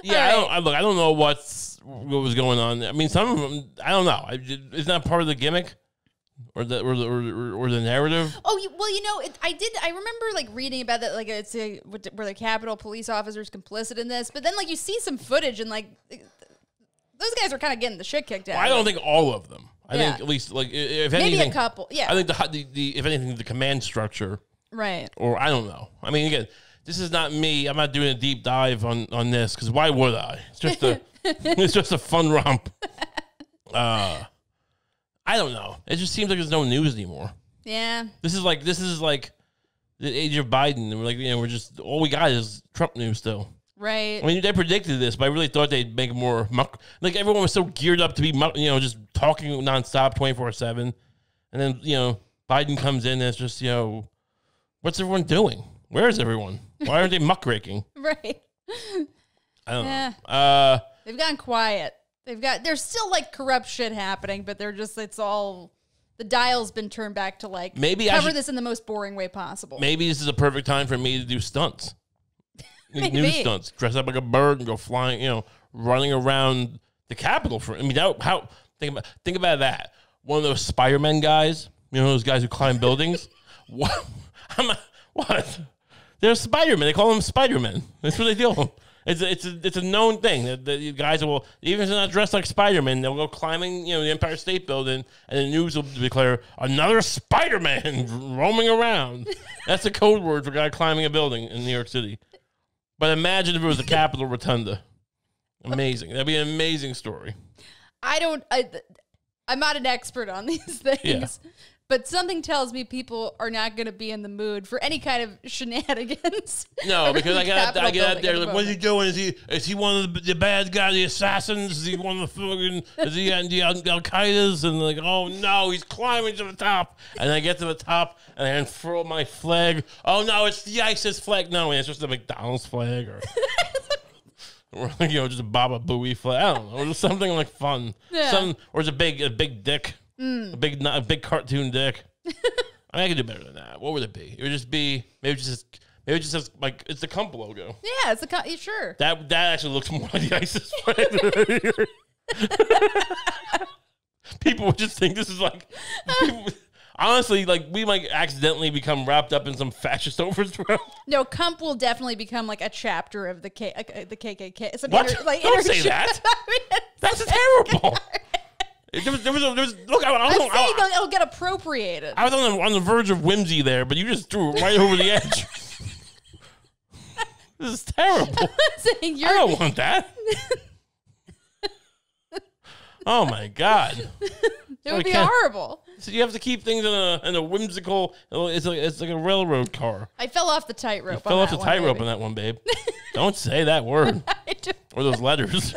Yeah, I don't. I, look, I don't know what's what was going on. I mean, some of them. I don't know. I, isn't that part of the gimmick, or the or the, or, or the narrative? oh, you, well, you know, it, I did. I remember like reading about that. Like, it's a what- were the Capitol police officers complicit in this? But then, like, you see some footage, and like, those guys are kind of getting the shit kicked out. I don't think all of them. I Yeah. think at least like if maybe anything, a couple. Yeah, I think the, the the if anything the command structure, right. or I don't know. I mean, again, this is not me. I'm not doing a deep dive on on this because why would I? It's just a [LAUGHS] it's just a fun romp. [LAUGHS] Uh, I don't know. It just seems like there's no news anymore. Yeah, This is like this is like the age of Biden. And we're like, you know, we're just all we got is Trump news still. right. I mean, they predicted this, but I really thought they'd make more muck. Like everyone was so geared up to be, muck, you know, just talking nonstop, twenty four seven, and then you know, Biden comes in and it's just you know, what's everyone doing? Where is everyone? Why aren't they [LAUGHS] muckraking? right. I don't Yeah. know. Uh, They've gotten quiet. They've got. There's still like corrupt shit happening, but they're just. It's all. The dial's been turned back to like Maybe I cover should- this in the most boring way possible. maybe this is a perfect time for me to do stunts. [LAUGHS] News stunts. Dress up like a bird and go flying, you know, running around the Capitol for I mean that how think about think about that. One of those Spider-Man guys, you know, those guys who climb buildings. [LAUGHS] what I'm what? They're Spider-Man. They call them Spider-Man. That's what they do. It's a, it's a, it's a known thing that the guys will even if they're not dressed like Spider-Man, they'll go climbing, you know, the Empire State Building, and the news will declare another Spider-Man [LAUGHS] roaming around. [LAUGHS] That's a code word for a guy climbing a building in New York City. But imagine if it was the Capitol Rotunda. Amazing. That'd be an amazing story. I don't. I, I'm not an expert on these [LAUGHS] things, but something tells me people are not going to be in the mood for any kind of [LAUGHS] shenanigans. No, [LAUGHS] because I got I get out there at the like, what's he moment. doing? Is he is he one of the, the bad guys, the assassins? Is he one of the fucking? Is he in the Al Qaeda's? And like, oh no, he's climbing to the top. And I get to the top and I unfurl my flag. Oh no, it's the ISIS flag. No, it's just a McDonald's flag or. [LAUGHS] Or you know, just a Baba Booey flag. I don't know, or just something like fun. Yeah. Some or it's a big, a big dick, a big, a big cartoon dick. [LAUGHS] I mean, I could do better than that. What would it be? It would just be maybe just maybe just says like it's the Kump logo. Yeah, it's a co- sure. That that actually looks more like the ISIS [LAUGHS] flag. [LAUGHS] people would just think this is like. People, honestly, like we might accidentally become wrapped up in some fascist overthrow. No, Kump will definitely become like a chapter of the K, uh, the KKK. Some What? inter- like Don't say that. I mean, That's terrible. There was, there was, a, there was look. I, I, I'm was, saying I, it'll get appropriated. I was on the, on the verge of whimsy there, but you just threw it right over the [LAUGHS] edge. this is terrible. [LAUGHS] saying I you're don't want that. [LAUGHS] oh my god! it would be horrible. So you have to keep things in a in a whimsical. It's like it's like a railroad car. I fell off the tightrope. Fell off the tightrope on that one, babe. don't say that word I do- or those letters.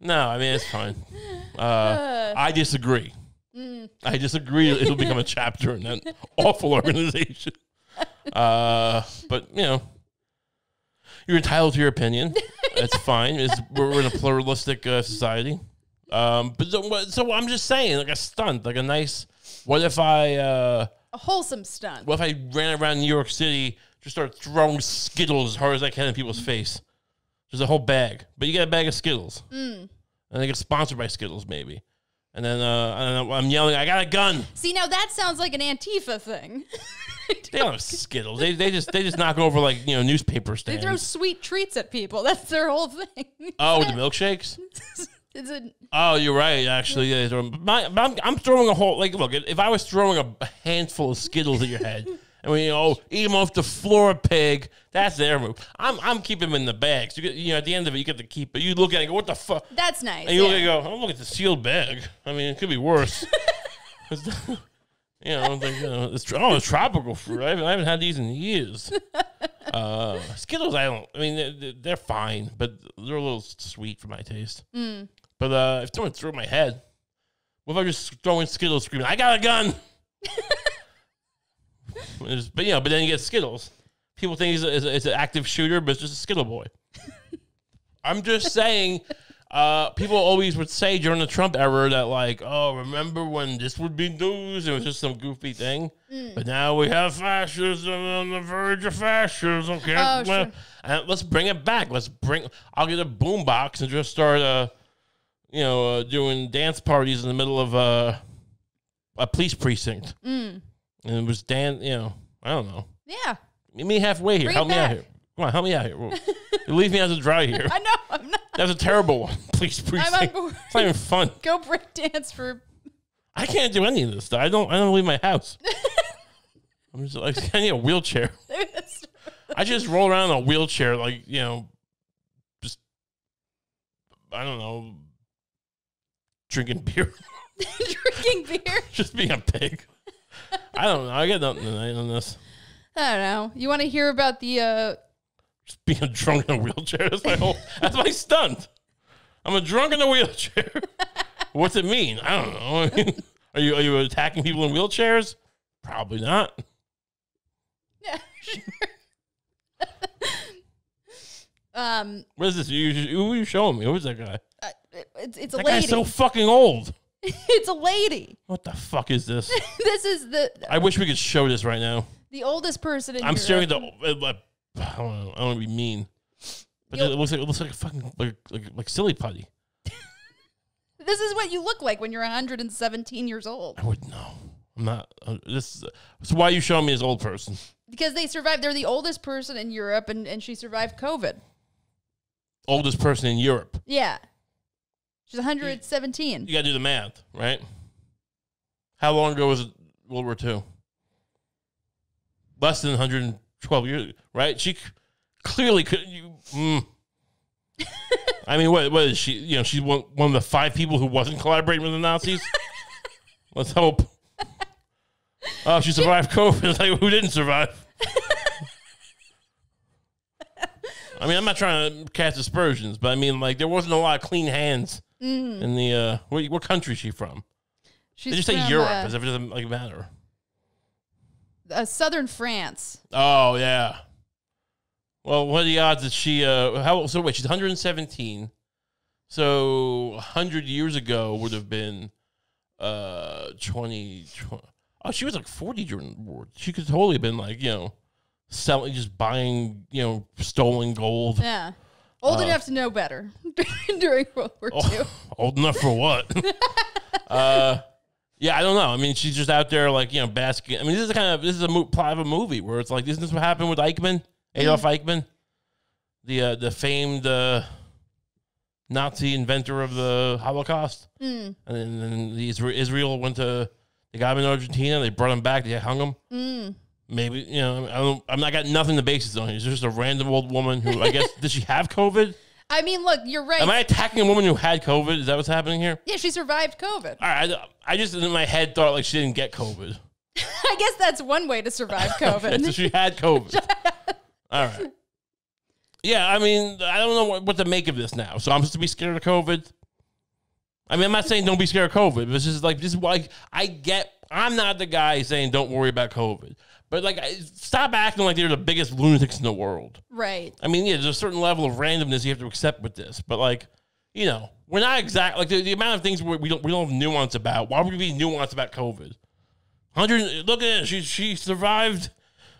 No, I mean it's fine. Uh, I disagree. I disagree. It'll become a chapter in that awful [LAUGHS] organization. Uh, but you know, you're entitled to your opinion. That's [LAUGHS] fine. It's, we're, in a pluralistic uh, society. Um, but so, so I'm just saying, like a stunt, like a nice. What if I? Uh, a wholesome stunt. what if I ran around New York City, just started throwing Skittles as hard as I can in people's face? There's a whole bag, but you get a bag of Skittles, and they get sponsored by Skittles, maybe. And then uh, I don't know, I'm yelling, "I got a gun!" See, now that sounds like an Antifa thing. [LAUGHS] They don't have Skittles. They, they just they just knock over like you know newspaper stands. they throw sweet treats at people. [LAUGHS] That's their whole thing. oh, with the milkshakes. [LAUGHS] It's a, Oh, you're right. Actually, yeah. My, I'm, I'm throwing a whole like. Look, if I was throwing a handful of Skittles at your head, and we you know eat them off the floor, pig. That's their move. I'm I'm keeping them in the bags. You get, you know, at the end of it, you get to keep it. You look at it, and go, what the fuck? that's nice. And you look at it, go, oh, look at the sealed bag. I mean, it could be worse. You know, I'm like, you know, it's, oh, it's tropical fruit. I haven't, I haven't had these in years. [LAUGHS] Uh, Skittles, I don't. I mean, they're, they're fine, but they're a little sweet for my taste. Mm. But uh, if someone threw my head, what if I just throwing Skittles, screaming, "I got a gun"? [LAUGHS] But you know, but then you get Skittles. People think he's, a, he's, a, he's an active shooter, but it's just a Skittle boy. [LAUGHS] I'm just saying. Uh, people always would say during the Trump era that like, oh, remember when this would be news? It was just some goofy thing. Mm. But now we have fascism on the verge of fascism. Can't Oh, well, sure. and let's bring it back. Let's bring. I'll get a boombox and just start, uh, you know, uh, doing dance parties in the middle of uh, a police precinct. Mm. And it was Dan. You know, I don't know. Yeah, Meet me halfway here. Bring help me out here. Come on, help me out here. [LAUGHS] leave me out to dry here. I know. I'm not. That was a terrible one. [LAUGHS] Please, please. I'm on board. It's not even fun. [LAUGHS] Go break dance for. I can't do any of this stuff. I don't. I don't leave my house. I'm just like I need a wheelchair. I just roll around in a wheelchair, like you know, just I don't know, drinking beer, Drinking beer. just being a pig. [LAUGHS] I don't know. I got nothing tonight on this. I don't know. You want to hear about the uh Just being drunk in a wheelchair. That's my whole. [LAUGHS] that's my stunt. I'm a drunk in a wheelchair. [LAUGHS] What's it mean? I don't know. I mean, are you are you attacking people in wheelchairs? Probably not. Yeah, sure. um, What is this? You, who are you showing me? Who's that guy? uh, it's it's a That lady. guy's so fucking old. [LAUGHS] it's a lady. What the fuck is this? [LAUGHS] This is the I wish we could show this right now. the oldest person in I'm Europe. staring at the. uh, uh, [SIGHS] I don't know. I don't want to be mean, but You'll- it looks like it looks like a fucking like like, like silly putty. [LAUGHS] This is what you look like when you're 117 years old. I would know. I'm not. Uh, this. Is, so why are you showing me this old person? Because they survived. They're the oldest person in Europe, and, and she survived COVID. Oldest person in Europe. Yeah. She's 117. You got to do the math, right? How long ago was World War II? Less than 112 years, right? She c- clearly could. You, mm. [LAUGHS] I mean, what? What is she? You know, she's one, one of the five people who wasn't collaborating with the Nazis. [LAUGHS] Let's hope. Oh, she survived COVID. [LAUGHS] Like, who didn't survive? I mean, I'm not trying to cast aspersions, but I mean, like, there wasn't a lot of clean hands in the. Uh, what, what country is she from? She's They just say from, Europe uh, as if it doesn't like matter. uh, southern France. Oh yeah. Well, what are the odds that she? Uh, how? So wait, she's 117. So 100 years ago would have been uh 20, 20 Oh, she was like 40 during the war. She could totally have been like you know selling, just buying you know stolen gold. Yeah. Old Uh, enough to know better [LAUGHS] during World War II. Oh, [LAUGHS] old enough for what? [LAUGHS] uh, yeah, I don't know. I mean, she's just out there like you know basking. I mean, this is a kind of this is a mo- plot of a movie where it's like, this isn't this what happened with Eichmann, Adolf Eichmann, the uh, the famed uh, Nazi inventor of the Holocaust. Mm. And then, then the Israel went to, they got him in Argentina. They brought him back. They hung him. Mm. Maybe you know, I don't. I'm not got nothing to base this on. He's just a random old woman who I guess [LAUGHS] did she have COVID? I mean, look, you're right. Am I attacking a woman who had COVID? Is that what's happening here? yeah, she survived COVID. All right, I, I just in my head thought like she didn't get COVID. [LAUGHS] I guess that's one way to survive [LAUGHS] COVID. so she had COVID. All right. Yeah, I mean, I don't know what, what to make of this now. So I'm supposed to be scared of COVID. I mean, I'm not saying don't be scared of COVID. But it's just like this is like I get. I'm not the guy saying don't worry about COVID. But like, stop acting like they're the biggest lunatics in the world. right. I mean, yeah, there's a certain level of randomness you have to accept with this, but like, you know, we're not exact. Like the, the amount of things we, we don't we don't have nuance about. Why would we be nuanced about COVID? Hundred. Look at it. She she survived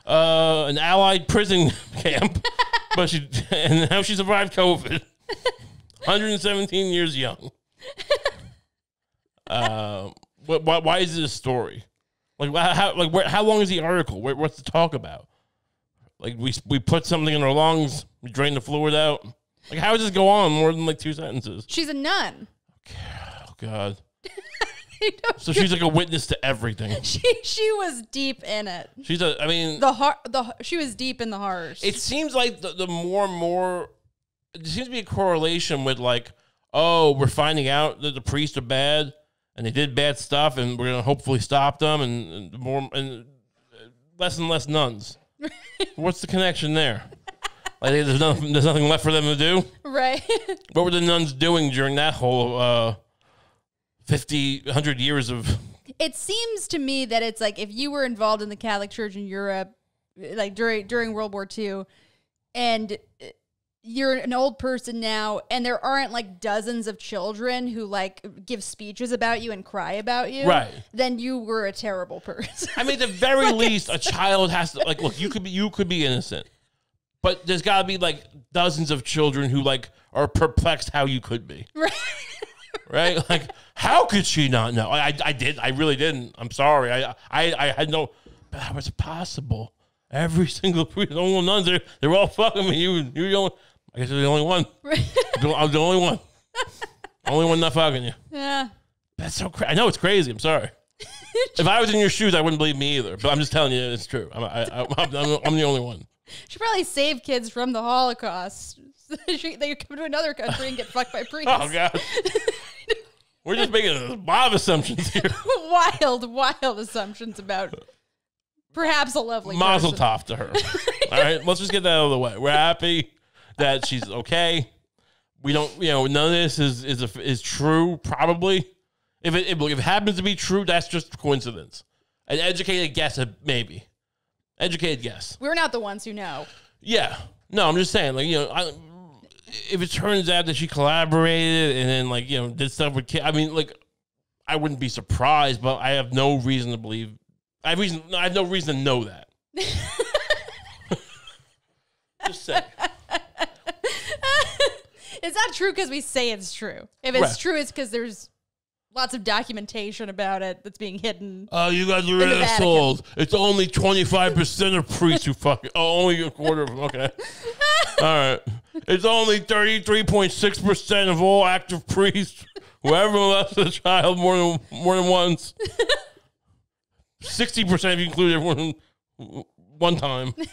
uh, an Allied prison [LAUGHS] camp, but she [LAUGHS] and now she survived COVID. [LAUGHS] 117 years young. Uh, why, why is this a story? Like how like where, how long is the article? What, what's the talk about? Like we we put something in our lungs, we drain the fluid out. Like how does this go on more than like two sentences? She's a nun. Okay. Oh God. [LAUGHS] So she's like a witness to everything. [LAUGHS] she she was deep in it. She's a. I mean, The heart. The she was deep in the horrors. it seems like the, the more and more there seems to be a correlation with like oh we're finding out that the priests are bad and they did bad stuff and we're gonna hopefully stop them and, and more and less and less nuns. [LAUGHS] What's the connection there? Like there's nothing there's nothing left for them to do? Right. [LAUGHS] what were the nuns doing during that whole uh 50 100 years of it seems to me that it's like if you were involved in the Catholic Church in Europe, like during during World War II, and you're an old person now, and there aren't like dozens of children who like give speeches about you and cry about you, Right. Then you were a terrible person. I mean, at the very [LAUGHS] least, a child has to like look. You could be you could be innocent, but there's got to be like dozens of children who like are perplexed how you could be. Right. Right? [LAUGHS] Like, how could she not know? I, I, I did. I really didn't. I'm sorry. I, I, I had no. But how was it possible? Every [LAUGHS] single priest, only nuns, they're, they're all fucking me. You, you're the only. I guess you're the only one. [LAUGHS] I'm the only one. [LAUGHS] only one not fucking you. yeah. That's so crazy. I know it's crazy. I'm sorry. [LAUGHS] if I was in your shoes, I wouldn't believe me either. But I'm just telling you, it's true. I'm, I, I, I'm, I'm, I'm the only one. She probably saved kids from the Holocaust. She- they come to another country and get fucked by priests. Oh God. We're just making a lot of assumptions here. wild, wild assumptions about perhaps a lovely Mazel person. tov to her. All right, let's just get that out of the way. We're happy that she's okay. We don't, you know, none of this is is a, is true. Probably, if it if it happens to be true, that's just coincidence. An educated guess, uh, maybe. Educated guess. We're not the ones who know. Yeah. No, I'm just saying, like, you know, I, if it turns out that she collaborated and then, like, you know, did stuff with kids, I mean, like, I wouldn't be surprised, but I have no reason to believe. I have reason. I have no reason to know that. [LAUGHS] just say. It's not true because we say it's true. If it's Right. true, it's because there's lots of documentation about it that's being hidden. Oh, you guys are assholes. It's only 25% of priests who fucking. Oh, only a quarter of them. Okay. [LAUGHS] All right. It's only 33.6% of all active priests who ever molested a child more than, more than once. 60% if you include everyone one time. [LAUGHS]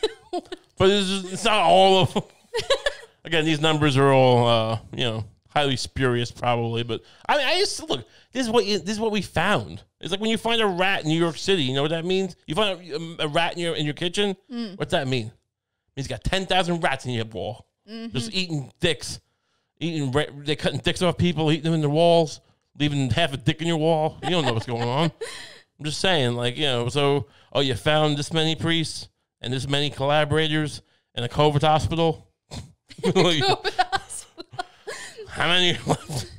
But it's, just, it's not all of them. [LAUGHS] Again, these numbers are all, uh, you know, highly spurious, probably. But I mean, I just look. This is what you, this is what we found. It's like when you find a rat in New York City. You know what that means? You find a, um, a rat in your in your kitchen. Mm. What's that mean? It means you got ten thousand rats in your wall, mm-hmm. just eating dicks, eating. They cutting dicks off people, eating them in their walls, leaving half a dick in your wall. You don't know what's going on. [LAUGHS] I'm just saying, like you know. So, oh, you found this many priests and this many collaborators in a COVID hospital. Like, [LAUGHS] how many left?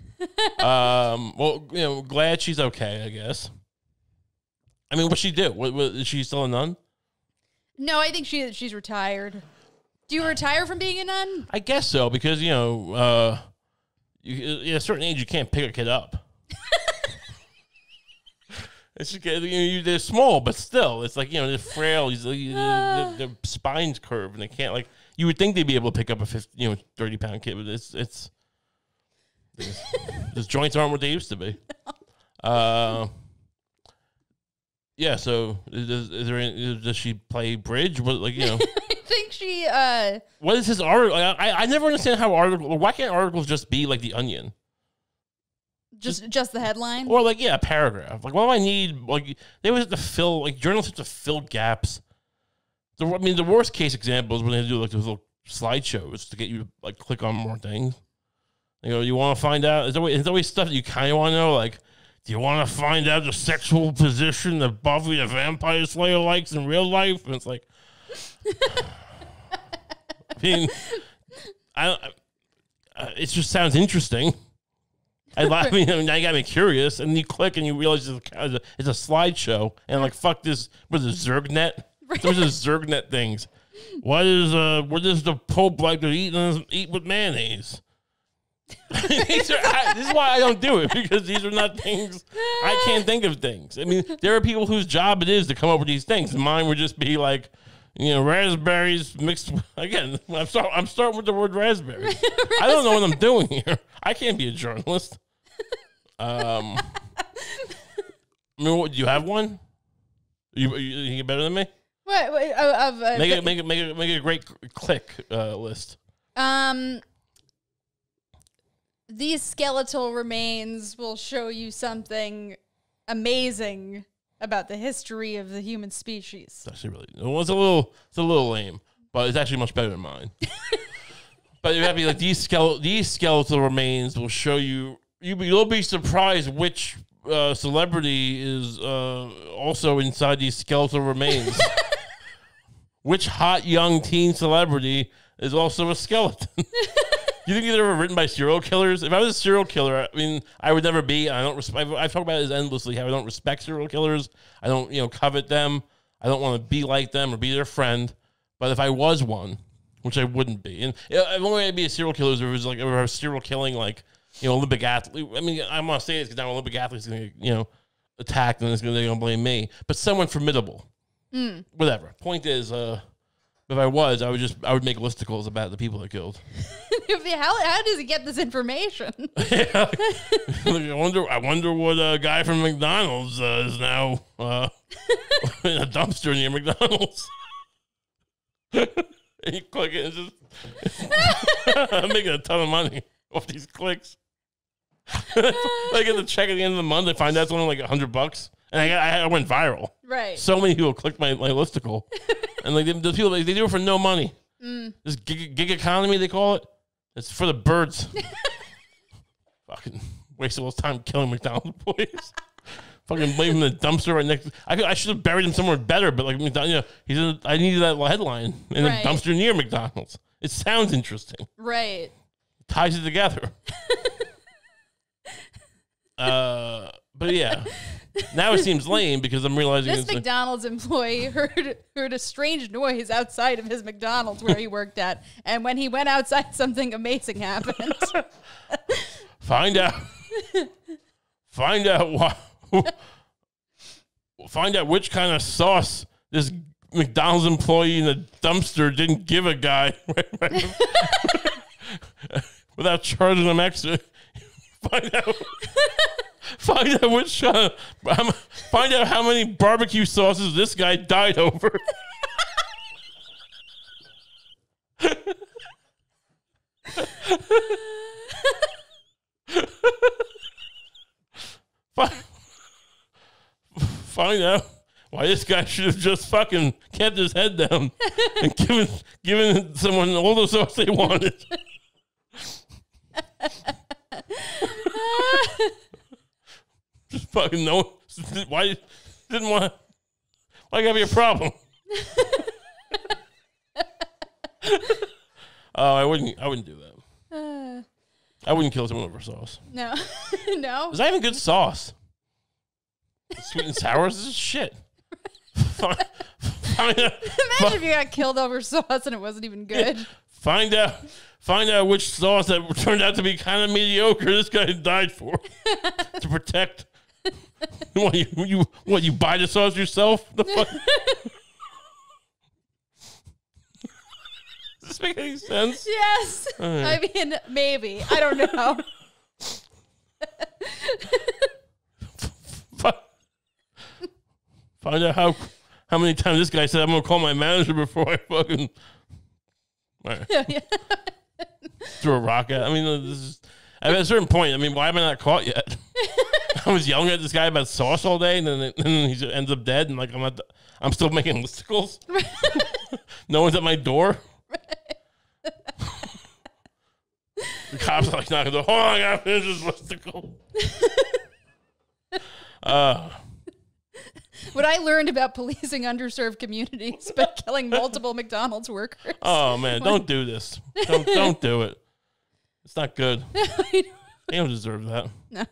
um, well, you know, glad she's okay, I guess. I mean, what's she do? What, what, is she still a nun? No, I think she she's retired. Do you retire from being a nun? I guess so, because, you know, uh, you, at a certain age, you can't pick a kid up. [LAUGHS] It's just, you know, they're small, but still, it's like you know they're frail. He's, their, their spine's curve, and they can't like. You would think they'd be able to pick up a 50, you know, thirty pound kid, but it's it's [LAUGHS] His joints aren't what they used to be. [LAUGHS] Uh, yeah. So is, is there? Any, does she play bridge? What like you know? [LAUGHS] I think she. uh what is his article? I, I never understand how article. Why can't articles just be like the Onion? Just just the headline. Or like yeah, a paragraph. Like what do I need? Like they always have to fill like journalists have to fill gaps. The, I mean, the worst case example is when they do like those little slideshows to get you like click on more things. You know, you want to find out. There's always, always stuff that you kind of want to know. Like, do you want to find out the sexual position that Buffy the Vampire Slayer likes in real life? And it's like, [SIGHS] I mean, I, it just sounds interesting. I, I mean, now you got me curious, and you click and you realize it's a, it's a slideshow, and like fuck this, what is it, Zergnet? Those are Zergnet things. What is uh, what is the Pope like to eat eat with mayonnaise? [LAUGHS] these are, I, this is why I don't do it because these are not things I can't think of things. I mean, there are people whose job it is to come up with these things. Mine would just be like, you know, raspberries mixed. Again, I'm start, I'm starting with the word raspberry. [LAUGHS] I don't know what I'm doing here. I can't be a journalist. Um, [LAUGHS] I mean, what, do you have one? You you, you get better than me? What, what of, of Make it make it make it make it a great click uh, list. Um, these skeletal remains will show you something amazing about the history of the human species. It's actually really well, it's a little it's a little lame, but it's actually much better than mine. [LAUGHS] but you have to be like these skeletal these skeletal remains will show you you you'll be surprised which uh, celebrity is uh, also inside these skeletal remains. [LAUGHS] which hot young teen celebrity is also a skeleton? [LAUGHS] [LAUGHS] you think these are ever written by serial killers? If I was a serial killer, I mean, I would never be. I don't respect. I've, I've talked about this endlessly. How I don't respect serial killers. I don't, you know, covet them. I don't want to be like them or be their friend. But if I was one, which I wouldn't be, and the only way I'd be a serial killer is if it was like if I was serial killing, like you know, Olympic athlete. I mean, I'm gonna say this because now Olympic athletes going to, you know, attacked and it's gonna, they're gonna blame me. But someone formidable, whatever. Point is, uh, if I was, I would just I would make listicles about the people I killed. [LAUGHS] how, how does he get this information? [LAUGHS] I wonder. I wonder what a guy from McDonald's uh, is now uh, [LAUGHS] in a dumpster near McDonald's. you click it, and just I'm making a ton of money off these clicks. I get the check at the end of the month. I find that's only like a hundred bucks, and I, got, I went viral. Right. So many people clicked my, my listicle, [LAUGHS] and like those people they do it for no money. This gig, gig economy they call it. It's for the birds. [LAUGHS] Fucking wasted all this time killing McDonald's employees. [LAUGHS] Fucking leaving the dumpster right next. I could, I should have buried him somewhere better, but like McDonald's, you know, he's in, I needed that headline in Right. a dumpster near McDonald's. It sounds interesting. Right. Ties it together. uh, but yeah, now it seems lame because I'm realizing This McDonald's employee [LAUGHS] heard heard a strange noise outside of his McDonald's where he worked at, and when he went outside, [LAUGHS] something amazing happened. [LAUGHS] Find out. find out why. find out which kind of sauce this McDonald's employee in the dumpster didn't give a guy without charging him extra. Find out. [LAUGHS] Find out which. Uh, find out how many barbecue sauces this guy died over. [LAUGHS] [LAUGHS] Find, find out why this guy should have just fucking kept his head down and given given someone all the sauce they wanted. just fucking no. [LAUGHS] Why didn't want? Why gotta be a problem? [LAUGHS] oh, I wouldn't. I wouldn't do that. Uh, I wouldn't kill someone over sauce. no, [LAUGHS] no. Is that even good sauce? Sweet and sour is shit. find, find out, Imagine if you got killed over sauce and it wasn't even good. find out, find out which sauce that turned out to be kind of mediocre. This guy died for to protect. [LAUGHS] what you, you what you buy the sauce yourself? [LAUGHS] The fuck? Does this make any sense? Yes. Right. I mean, maybe. I don't know. [LAUGHS] Find out how how many times this guy said I'm gonna call my manager before I fucking right. threw a rock at. I mean, this is at a certain point. I mean, why am I not caught yet? [LAUGHS] I was yelling at this guy about sauce all day, and then, and then he just ends up dead, and like I'm not. I'm still making listicles. [LAUGHS] no one's at my door. the cops are like knocking the door. On, I gotta finish this listicle. [LAUGHS] uh, What I learned about policing underserved communities by killing multiple McDonald's workers. oh man, don't do this. Don't don't do it. It's not good. [LAUGHS] They don't deserve that. no.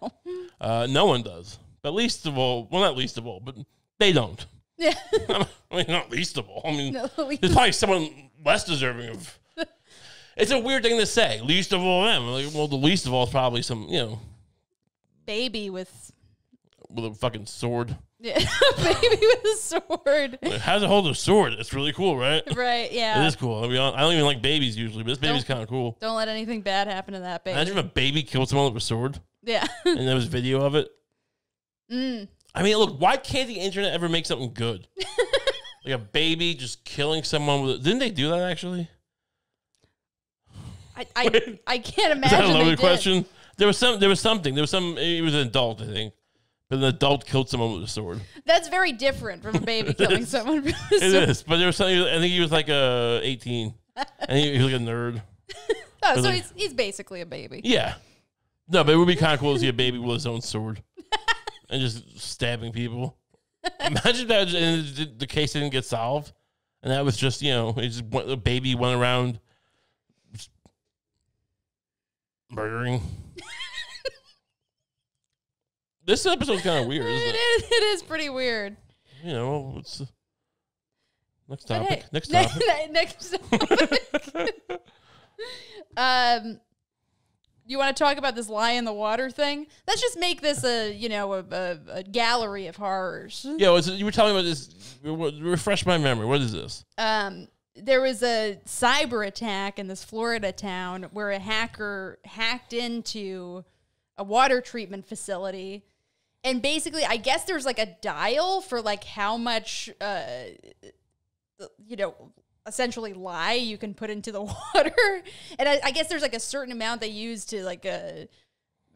Uh, no one does. But least of all, well, not least of all, but they don't. Yeah. [LAUGHS] I mean, not least of all. I mean, No, there's probably someone less deserving of. [LAUGHS] It's a weird thing to say. Least of all them. Like, well, the least of all is probably some, you know, Baby with with a fucking sword. Yeah, [LAUGHS] baby with a sword. Like, how does it hold a sword? It's really cool, right? Right, yeah. It is cool. I, mean, I don't even like babies usually, but this baby's kind of cool. Don't let anything bad happen to that baby. Imagine if a baby killed someone with a sword yeah. [LAUGHS] and there was video of it. mm. I mean, look, why can't the internet ever make something good? [LAUGHS] like a baby just killing someone with. Didn't they do that actually? I, I, I can't Is that imagine. a loaded question? There was some. There was something. There was some. He was an adult, I think, but an adult killed someone with a sword. That's very different from a baby [LAUGHS] killing someone. with a sword. is, but there was something. I think he was like uh, eighteen, and he, he was like a nerd. [LAUGHS] Oh, so like- he's, he's basically a baby. Yeah, no, but it would be kind of cool to see a baby with his own sword [LAUGHS] and just stabbing people. Imagine that and the- case didn't get solved, and that was just you know, it just the baby went around murdering. This episode's kind of weird, [LAUGHS] isn't It it? is, it is pretty weird. You know, it's next topic. hey, next topic. [LAUGHS] ne- next topic. [LAUGHS] um, you want to talk about this lye in the water thing? Let's just make this a you know a, a, a gallery of horrors. Yeah, was it, you were telling me about this. Refresh my memory. What is this? um, there was a cyber attack in this Florida town where a hacker hacked into a water treatment facility. And basically, I guess there's like a dial for like how much, uh, you know, essentially lye you can put into the [LAUGHS] water. And I, I guess there's like a certain amount they use to like uh,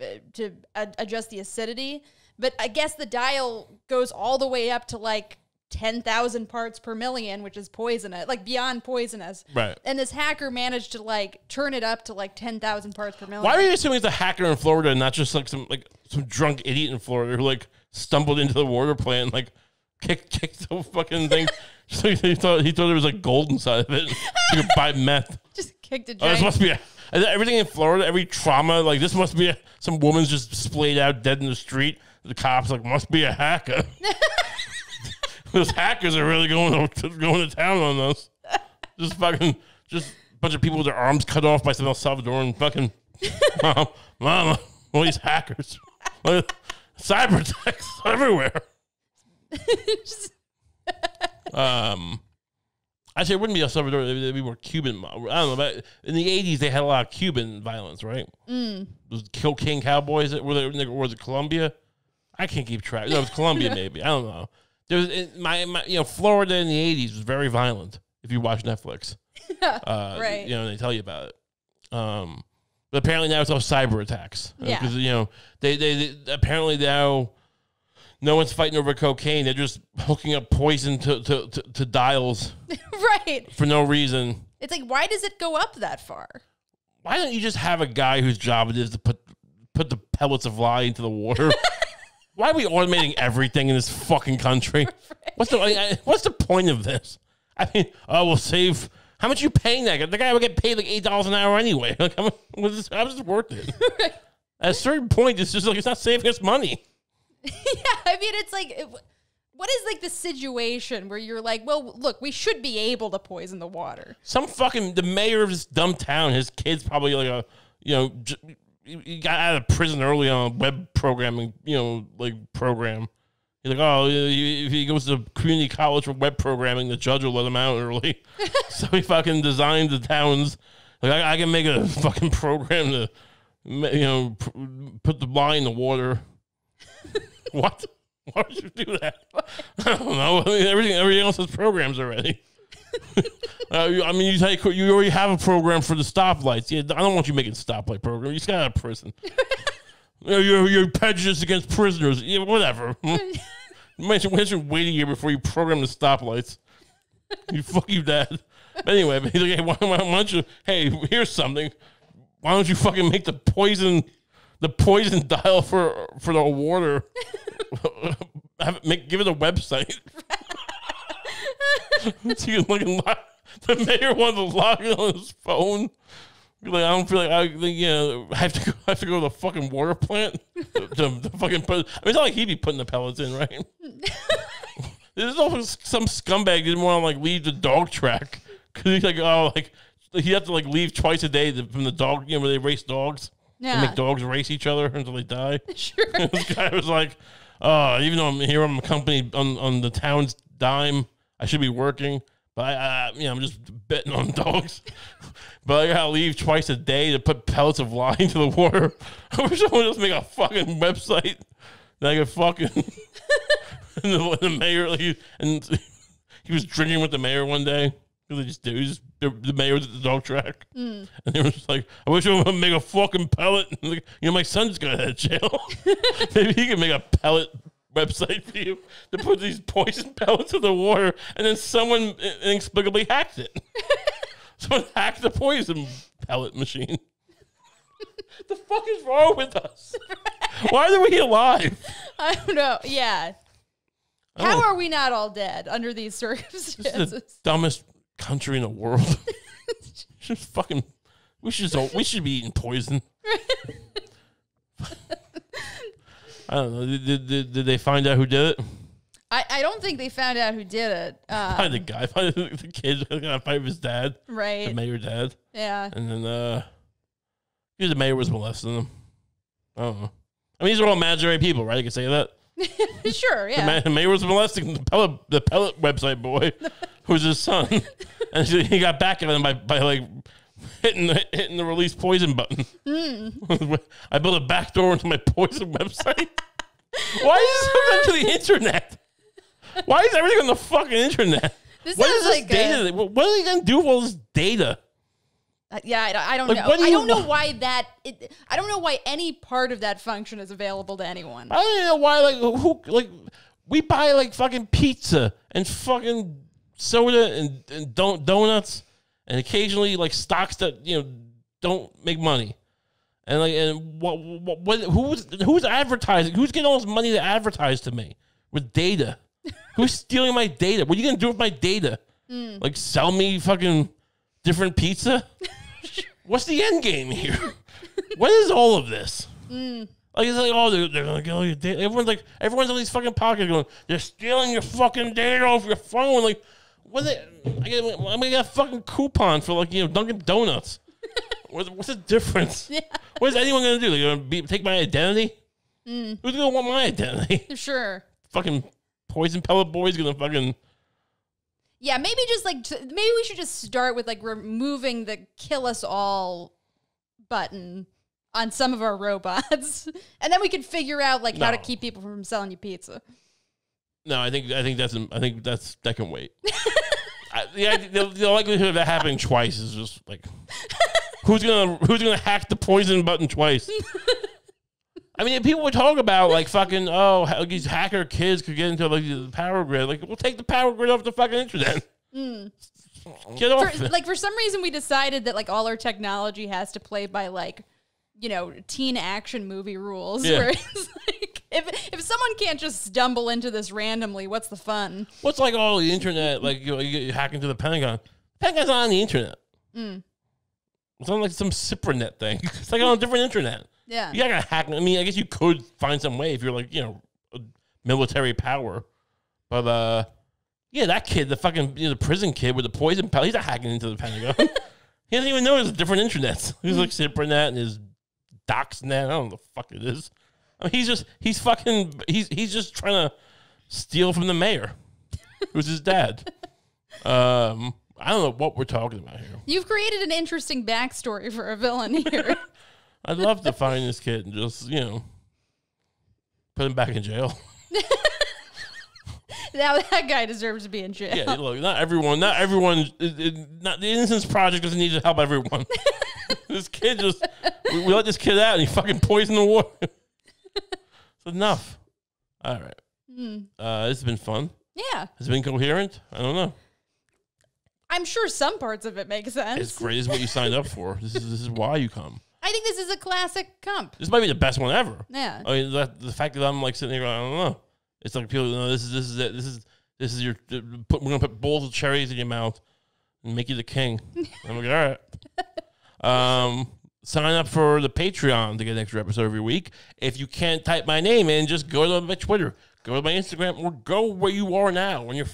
uh, to ad- adjust the acidity. But I guess the dial goes all the way up to like 10,000 parts per million, which is poisonous, like beyond poisonous. Right. And this hacker managed to like turn it up to like 10,000 parts per million. Why are you assuming it's a hacker in Florida and not just like some like some drunk idiot in Florida who like stumbled into the water plant and like kicked kicked the fucking thing? [LAUGHS] [LAUGHS] so he thought he thought there was like gold inside of it. He could buy meth. [LAUGHS] Just kicked a Oh, this must be a, everything in Florida. Every trauma like this must be a, some woman's just splayed out dead in the street. The cops like must be a hacker. Those hackers are really going [LAUGHS] to going to town on us. Just fucking just a bunch of people with their arms cut off by some El Salvadoran fucking [LAUGHS] mom, mama, all these hackers, [LAUGHS] cyber attacks everywhere. um, actually, it wouldn't be El Salvador; it'd be more Cuban. I don't know. But in the '80s, they had a lot of Cuban violence, right? Mm. Those Cocaine Cowboys. Were they, was it Colombia? I can't keep track. No, it was Colombia, maybe. I don't know. There was in my, my, you know, Florida in the '80s was very violent. If you watch Netflix, [LAUGHS] uh, Right. You know, they tell you about it. Um, but apparently now it's all cyber attacks. Yeah. Because you know they, they they apparently now no one's fighting over cocaine. They're just hooking up poison to to, to, to dials [LAUGHS] right. for no reason. It's like, why does it go up that far? Why don't you just have a guy whose job it is to put put the pellets of lye into the water? [LAUGHS] Why are we automating everything in this fucking country? [LAUGHS] What's the I- I- what's the point of this? I mean, oh, we'll save. How much you paying that guy? The guy would get paid like eight dollars an hour anyway. [LAUGHS] Like, how much, was this, how is this worth it? [LAUGHS] At a certain point, it's just like it's not saving us money. yeah, I mean, it's like, it- what is like the situation where you're like, well, look, we should be able to poison the water. Some fucking the mayor of this dumb town. His kid's probably like a you know j- he got out of prison early on web programming you know like program. He's like, oh, if he goes to community college for web programming, the judge will let him out early. [LAUGHS] so he fucking designed the towns. Like, I, I can make a [LAUGHS] fucking program to, you know, pr- put the lye in the water. [LAUGHS] what? Why would you do that? I don't know. I mean, everything, everything else has programs already. [LAUGHS] uh, I mean, you take you already have a program for the stoplights. Yeah, I don't want you making a stoplight program. You just got out of prison. [LAUGHS] You're you're prejudiced against prisoners. Yeah, whatever. [LAUGHS] Imagine, imagine wait a year before you program the stoplights. You fuck you, dad. Anyway, but he's like, hey, why, why, why don't you? Hey, here's something. Why don't you fucking make the poison, the poison dial for for the water? Have make give it a website. So you can look and lock. The mayor wanted to log in on his phone. Like I don't feel like I think you know I have to go, I have to go to the fucking water plant [LAUGHS] to, to, to fucking put. I mean, it's not like he'd be putting the pellets in, right? [LAUGHS] There's also some scumbag didn't want to like leave the dog track because he's like oh like he have to like leave twice a day to- from the dog you know where they race dogs. They Yeah. make dogs race each other until they die. [LAUGHS] Sure. this guy was like, "Oh, even though I'm here on the company on, on the town's dime, I should be working, but I, I you know, I'm just betting on [LAUGHS] dogs. but I gotta leave twice a day to put pellets of lye into the water. [LAUGHS] I wish someone just make a fucking website that I could fucking." [LAUGHS] and the, the mayor, like, and he was drinking with the mayor one day. They just do. Just, the, mayor was at the dog track. Hmm. And they were just like, I wish I would make a fucking pellet. And like, you know, my son just got of jail. Maybe he can make a pellet website for you to put these poison [LAUGHS] pellets in the water. And then someone inexplicably hacked it. [LAUGHS] someone hacked the poison pellet machine. [LAUGHS] the fuck is wrong with us? Why are we alive? I don't know. Yeah. don't How know. are we not all dead under these circumstances? the dumbest country in the world. just fucking. We should we should be eating poison. I don't know. Did, did, did, they find out who did it? I, I don't think they found out who did it. [LAUGHS] Find Um, the guy. Find the kid. Gonna fight with his dad, right? the mayor dad, Yeah. and then uh, he the mayor was molesting them. I don't know. I mean, these are all imaginary people, right? You can say that. [LAUGHS] sure. The, Yeah. the mayor was molesting the pellet, the pellet website boy, [LAUGHS] who's his son, and so he got back at him by, by like hitting the, hitting the release poison button. [LAUGHS] I built a backdoor into my poison website. Why is this hooked up to the internet? Why is everything on the fucking internet? This What is this like data? a- what are they gonna do with all this data? Uh, yeah, I, don't- I don't Like, know. do I don't know why that. It, I don't know why any part of that function is available to anyone. I don't know why. Like who? Like we buy like fucking pizza and fucking soda and, and don- donuts and occasionally like stocks that you know don't make money. And like and what what, what who's who's advertising? Who's getting all this money to advertise to me with data? [LAUGHS] who's stealing my data? What are you gonna do with my data? Mm. Like sell me fucking different pizza? [LAUGHS] What's the end game here? what is all of this? Mm. Like it's like, oh, they're, they're gonna get all your data. Everyone's like, everyone's on these fucking pockets going, they're stealing your fucking data off your phone. Like, what? They, I get, I'm gonna get a fucking coupon for like you know Dunkin' Donuts. [LAUGHS] what's, what's the difference? Yeah. What is anyone gonna do? They're gonna be, take my identity? Mm. Who's gonna want my identity? [LAUGHS] Sure. fucking poison pellet boy's gonna fucking. Yeah, maybe just like t- maybe we should just start with like removing the "kill us all" button on some of our robots, [LAUGHS] and then we could figure out like how to keep people from selling you pizza. No, I think I think that's I think that's that can wait. The, the, the likelihood of that happening twice is just like who's gonna who's gonna hack the poison button twice? I mean, if people would talk about like fucking oh these hacker kids could get into like the power grid. Like, we'll take the power grid off the fucking internet. Hmm. Get off. For, like for some reason, we decided that like all our technology has to play by like you know teen action movie rules. Yeah. Where it's like if if someone can't just stumble into this randomly, what's the fun? What's like all the internet? Like you, you you hack into the Pentagon. Pentagon's not on the internet. It's on like some SIPRNet thing. [LAUGHS] It's like on a different internet. Yeah. You gotta hack. I mean, I guess you could find some way if you're like, you know, a military power. But uh, yeah, that kid, the fucking you know, the prison kid with the poison pill, he's not hacking into the Pentagon. [LAUGHS] [LAUGHS] he doesn't even know there's different internets. He's like SIPRNet and his DocsNet. I don't know what the fuck it is. I mean, he's just he's fucking he's he's just trying to steal from the mayor, who's his dad. [LAUGHS] Um, I don't know what we're talking about here. You've created an interesting backstory for a villain here. [LAUGHS] I'd love to find this kid and just, you know, put him back in jail. [LAUGHS] now that guy deserves to be in jail. Yeah, look, not everyone, not everyone, not the Innocence Project doesn't need to help everyone. this kid just, we, we let this kid out and he fucking poisoned the water. It's enough. All right. Uh, this has been fun. Yeah. Has it been coherent? I don't know. I'm sure some parts of it make sense. It's great. This is what you signed up for. This is this is why you come. I think this is a classic Kump. This might be the best one ever. Yeah. I mean, that, the fact that I'm like sitting here, I don't know. It's like people, no, this is this is it. This is this is your. Put, we're gonna put bowls of cherries in your mouth and make you the king. [LAUGHS] I'm like, all right. Um, sign up for the Patreon to get an extra episode every week. If you can't type my name in, just go to my Twitter, go to my Instagram, or go where you are now. When you're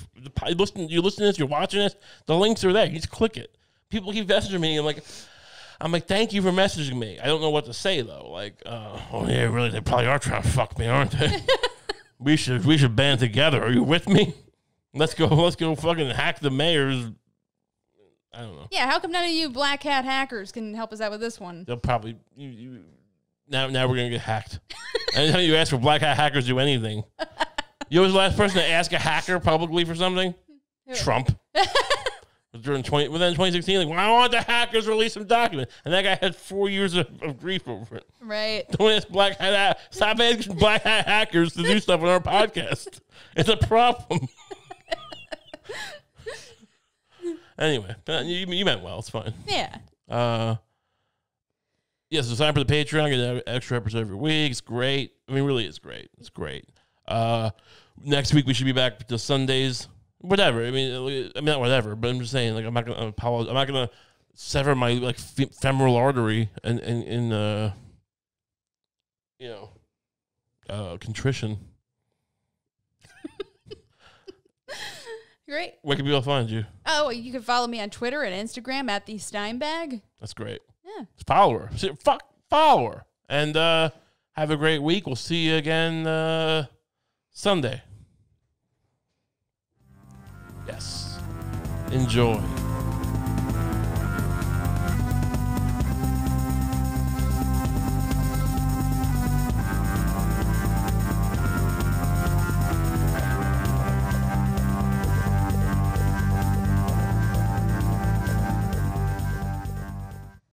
listening, you're listening to this, you're watching this. The links are there. You just click it. People keep messaging me. I'm like. I'm like, thank you for messaging me. I don't know what to say though. Like, uh, oh yeah, really, they probably are trying to fuck me, aren't they? [LAUGHS] we should we should band together. Are you with me? Let's go. Let's go. Fucking hack the mayor's. I don't know. Yeah, how come none of you black hat hackers can help us out with this one? They'll probably you, you, now. Now we're gonna get hacked. [LAUGHS] Anytime you ask for black hat hackers to do anything, [LAUGHS] you was the last person to ask a hacker publicly for something. Trump. [LAUGHS] During twenty within 2016, like, well, I want the hackers release some documents, and that guy had four years of, of grief over it. Right. Don't ask black hat. Stop asking black hat hackers to do stuff on our podcast. It's a problem. Anyway, you, you meant well. It's fine. Yeah. Uh, yeah, so sign up for the Patreon. Get an extra episode every week. It's great. I mean, really, it's great. It's great. Uh, next week we should be back to Sundays. Whatever. I mean, I mean not whatever, but I'm just saying. Like, I'm not gonna apologize. I'm not gonna sever my like fe- femoral artery and in, in uh, you know, uh, contrition. Great. Where can people find you? Oh, you can follow me on Twitter and Instagram at the Steinbag. That's great. Yeah. Follow her. Fuck, follow her. And uh, have a great week. We'll see you again uh, Sunday. Yes. Enjoy.